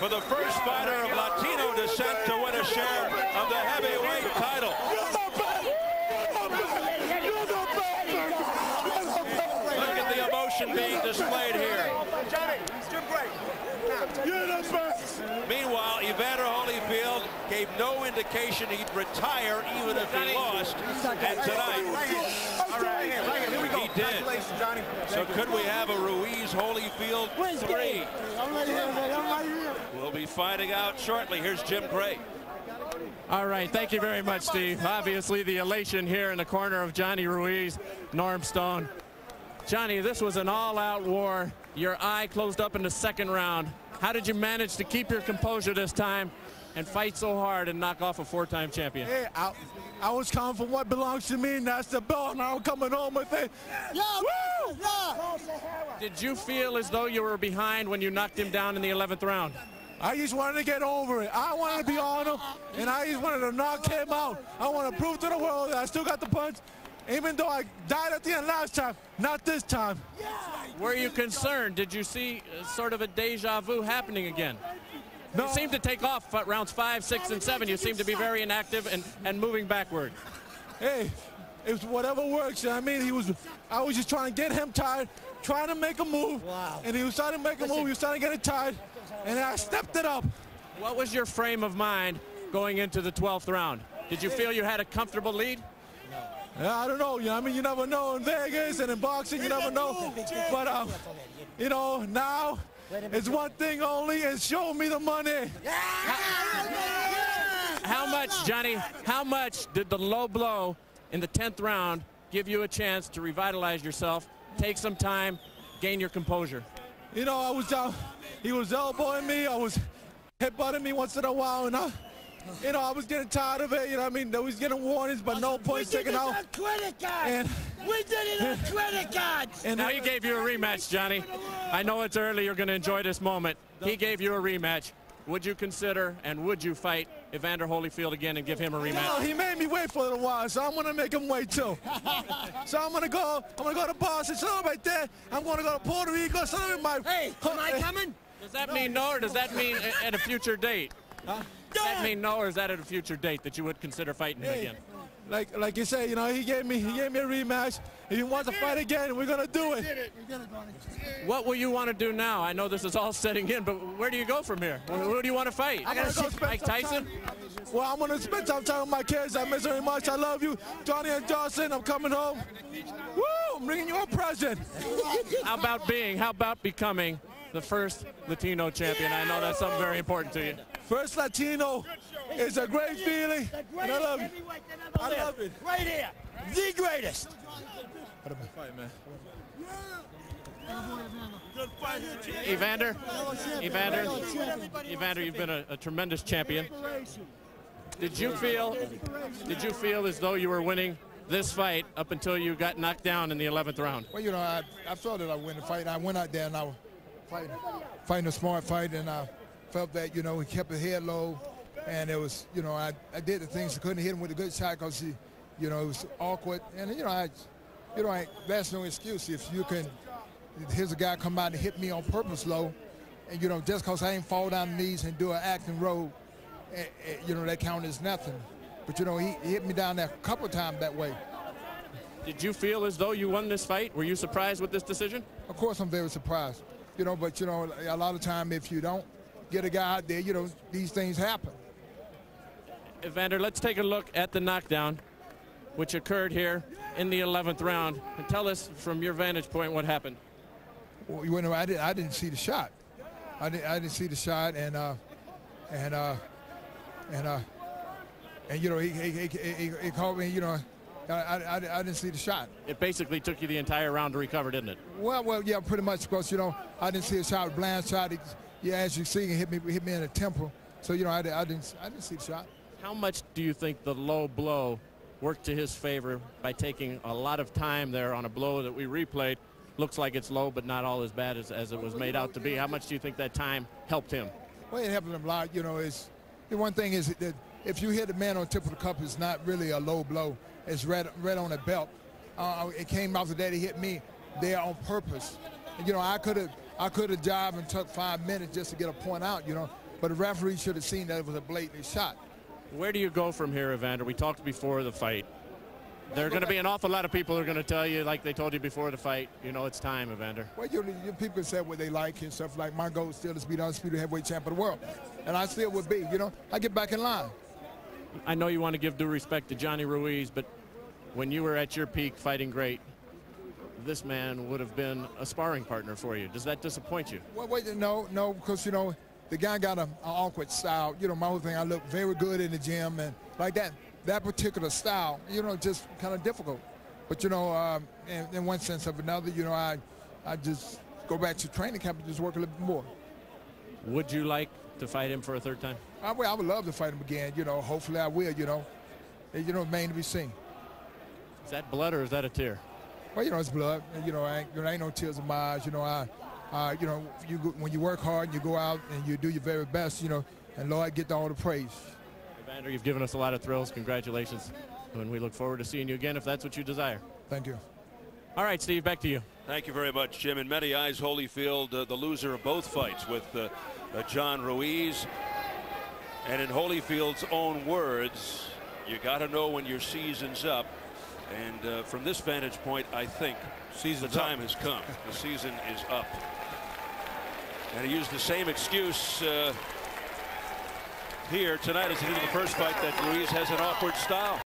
Speaker 1: for the first fighter of Latino descent to win a share of the heavyweight title. Look at the emotion being displayed here. Meanwhile, Evander Holyfield gave no indication he'd retire even if he lost. And tonight, he did. So could we have a Ruiz Holyfield three? We'll be finding out shortly. Here's Jim Gray.
Speaker 8: All right, thank you very much, Steve. Obviously, the elation here in the corner of Johnny Ruiz, Norm Stone. Johnny, this was an all-out war. Your eye closed up in the second round. How did you manage to keep your composure this time and fight so hard and knock off a four-time champion?
Speaker 13: Hey, I, I was coming for what belongs to me, and that's the belt, and I'm coming home with it. Woo!
Speaker 8: Did you feel as though you were behind when you knocked him down in the 11th round?
Speaker 13: I just wanted to get over it. I wanted to be on him, and I just wanted to knock him out. I want to prove to the world that I still got the punch, even though I died at the end last time. Not this time.
Speaker 8: Were you concerned? Did you see uh, sort of a deja vu happening again?
Speaker 13: No.
Speaker 8: You seemed to take off at rounds five, six, and seven. You seem to be very inactive and, and moving backward.
Speaker 13: Hey, it's whatever works. I mean, he was. I was just trying to get him tired, trying to make a move,
Speaker 7: Wow.
Speaker 13: and he was trying to make a move. He was starting to get it tired, and I stepped it up.
Speaker 8: What was your frame of mind going into the 12th round? Did you feel you had a comfortable lead?
Speaker 13: Yeah, I don't know. You know, I mean, you never know in Vegas and in boxing, you never know. But um, you know, now it's one thing only, and show me the money.
Speaker 8: How much, Johnny, how much did the low blow in the 10th round give you a chance to revitalize yourself, take some time, gain your composure?
Speaker 13: You know, I was down. He was elbowing me. I was headbutting me once in a while, and I, you know, I was getting tired of it. You know, what I mean, I was getting warnings, but no points taken out.
Speaker 7: credit cards.
Speaker 13: And
Speaker 7: we did it on credit cards.
Speaker 13: and
Speaker 8: Now he gave you a rematch, Johnny. I know it's early. You're going to enjoy this moment. He gave you a rematch. would you consider and would you fight Evander Holyfield again and give him a rematch?
Speaker 13: No, he made me wait for a little while, so I'm gonna make him wait too. so I'm gonna go. I'm gonna go to Boston, celebrate there. I'm gonna go to Puerto Rico, celebrate my. Hey,
Speaker 7: am I coming?
Speaker 8: Does that mean no, or does that mean at a future date? Does that mean no, or is that at a future date that you would consider fighting him
Speaker 13: Hey,
Speaker 8: again?
Speaker 13: like like you say, you know, he gave me he gave me a rematch. If he wants to fight again, we're gonna do it. it.
Speaker 8: What will you want to do now? I know this is all setting in, but where do you go from here? Who, who do you want to fight?
Speaker 13: I gotta go spend
Speaker 8: Mike Tyson?
Speaker 13: time- Well, I'm gonna spend some time with my kids. I miss very much. I love you, Johnny and Johnson. I'm coming home. Woo! I'm bringing you a present.
Speaker 8: How about being, how about becoming the first Latino champion? I know that's something very important to you.
Speaker 13: First Latino is a great feeling, and I love it. I love it.
Speaker 7: Right here, the greatest.
Speaker 13: What a Fight, man.
Speaker 8: Evander, Evander, Evander, you've been a, a tremendous champion. Did you feel, did you feel as though you were winning this fight up until you got knocked down in the 11th round?
Speaker 14: Well, you know, I, I felt that I win the fight. I went out there and I was fighting, fighting a smart fight, and I felt that, you know, he kept his head low, and it was, you know, I, I did the things I couldn't hit him with a good shot because he, you know, it was awkward, and you know, I, you know, I, that's no excuse if you can. Here's a guy come out and hit me on purpose low, and you know, just because I ain't fall down the knees and do an acting roll, eh, eh, you know, that count as nothing. But you know, he, he hit me down there a couple times that way.
Speaker 8: Did you feel as though you won this fight? Were you surprised with this decision?
Speaker 14: Of course, I'm very surprised. You know, but you know, a lot of time if you don't get a guy out there, you know, these things happen.
Speaker 8: Evander, let's take a look at the knockdown, which occurred here in the 11th round, and tell us from your vantage point what happened.
Speaker 14: Well, you know, I didn't, I didn't see the shot. I didn't, I didn't see the shot, and uh, and uh, and uh, and you know, he he, he, he, he called me. You know, I, I, I didn't see the shot.
Speaker 8: It basically took you the entire round to recover, didn't it?
Speaker 14: Well, well, yeah, pretty much because you know I didn't see a shot. Blind shot. He, yeah, as you see, he hit me hit me in the temple. So you know, I, I didn't I didn't see the shot.
Speaker 8: How much do you think the low blow worked to his favor by taking a lot of time there on a blow that we replayed? Looks like it's low, but not all as bad as, as it was made out to be. How much do you think that time helped him?
Speaker 14: Well, it helped him a lot. You know, it's the one thing is that if you hit a man on the tip of the cup, it's not really a low blow. It's red, red on the belt. Uh, it came after that. He hit me there on purpose. And, you know, I could have, I could have jived and took five minutes just to get a point out. You know, but the referee should have seen that it was a blatant shot.
Speaker 8: Where do you go from here, Evander? We talked before the fight. There are going to be an awful lot of people who are going to tell you, like they told you before the fight, you know, it's time, Evander.
Speaker 14: Well, you, you people say what they like and stuff like. My goal still is to be the undisputed heavyweight champ of the world, and I still would be. You know, I get back in line.
Speaker 8: I know you want to give due respect to Johnny Ruiz, but when you were at your peak fighting great, this man would have been a sparring partner for you. Does that disappoint you?
Speaker 14: Well, wait, no, no, because you know the guy got an awkward style. You know, my whole thing, I look very good in the gym, and like that, that particular style, you know, just kind of difficult. But you know, um, in, in one sense of another, you know, I, I just go back to training camp and just work a little bit more.
Speaker 8: Would you like to fight him for a third time?
Speaker 14: I, would- I would love to fight him again. You know, hopefully I will. You know, And, you know, remain to be seen.
Speaker 8: Is that blood or is that a tear?
Speaker 14: Well, you know, it's blood. You know, I ain't, there ain't no tears in my eyes. You know, I, uh, you know, you go, when you work hard and you go out and you do your very best, you know, and Lord get all the praise.
Speaker 8: Evander, you've given us a lot of thrills. Congratulations. And we look forward to seeing you again if that's what you desire.
Speaker 14: Thank you.
Speaker 8: All right, Steve, back to you.
Speaker 1: Thank you very much, Jim. In many eyes, Holyfield, uh, the loser of both fights with uh, John Ruiz. And in Holyfield's own words, you got to know when your season's up. And uh, from this vantage point, I think the time has come. The season is up. And he used the same excuse uh, here tonight as he did in the first fight that Ruiz has an awkward style.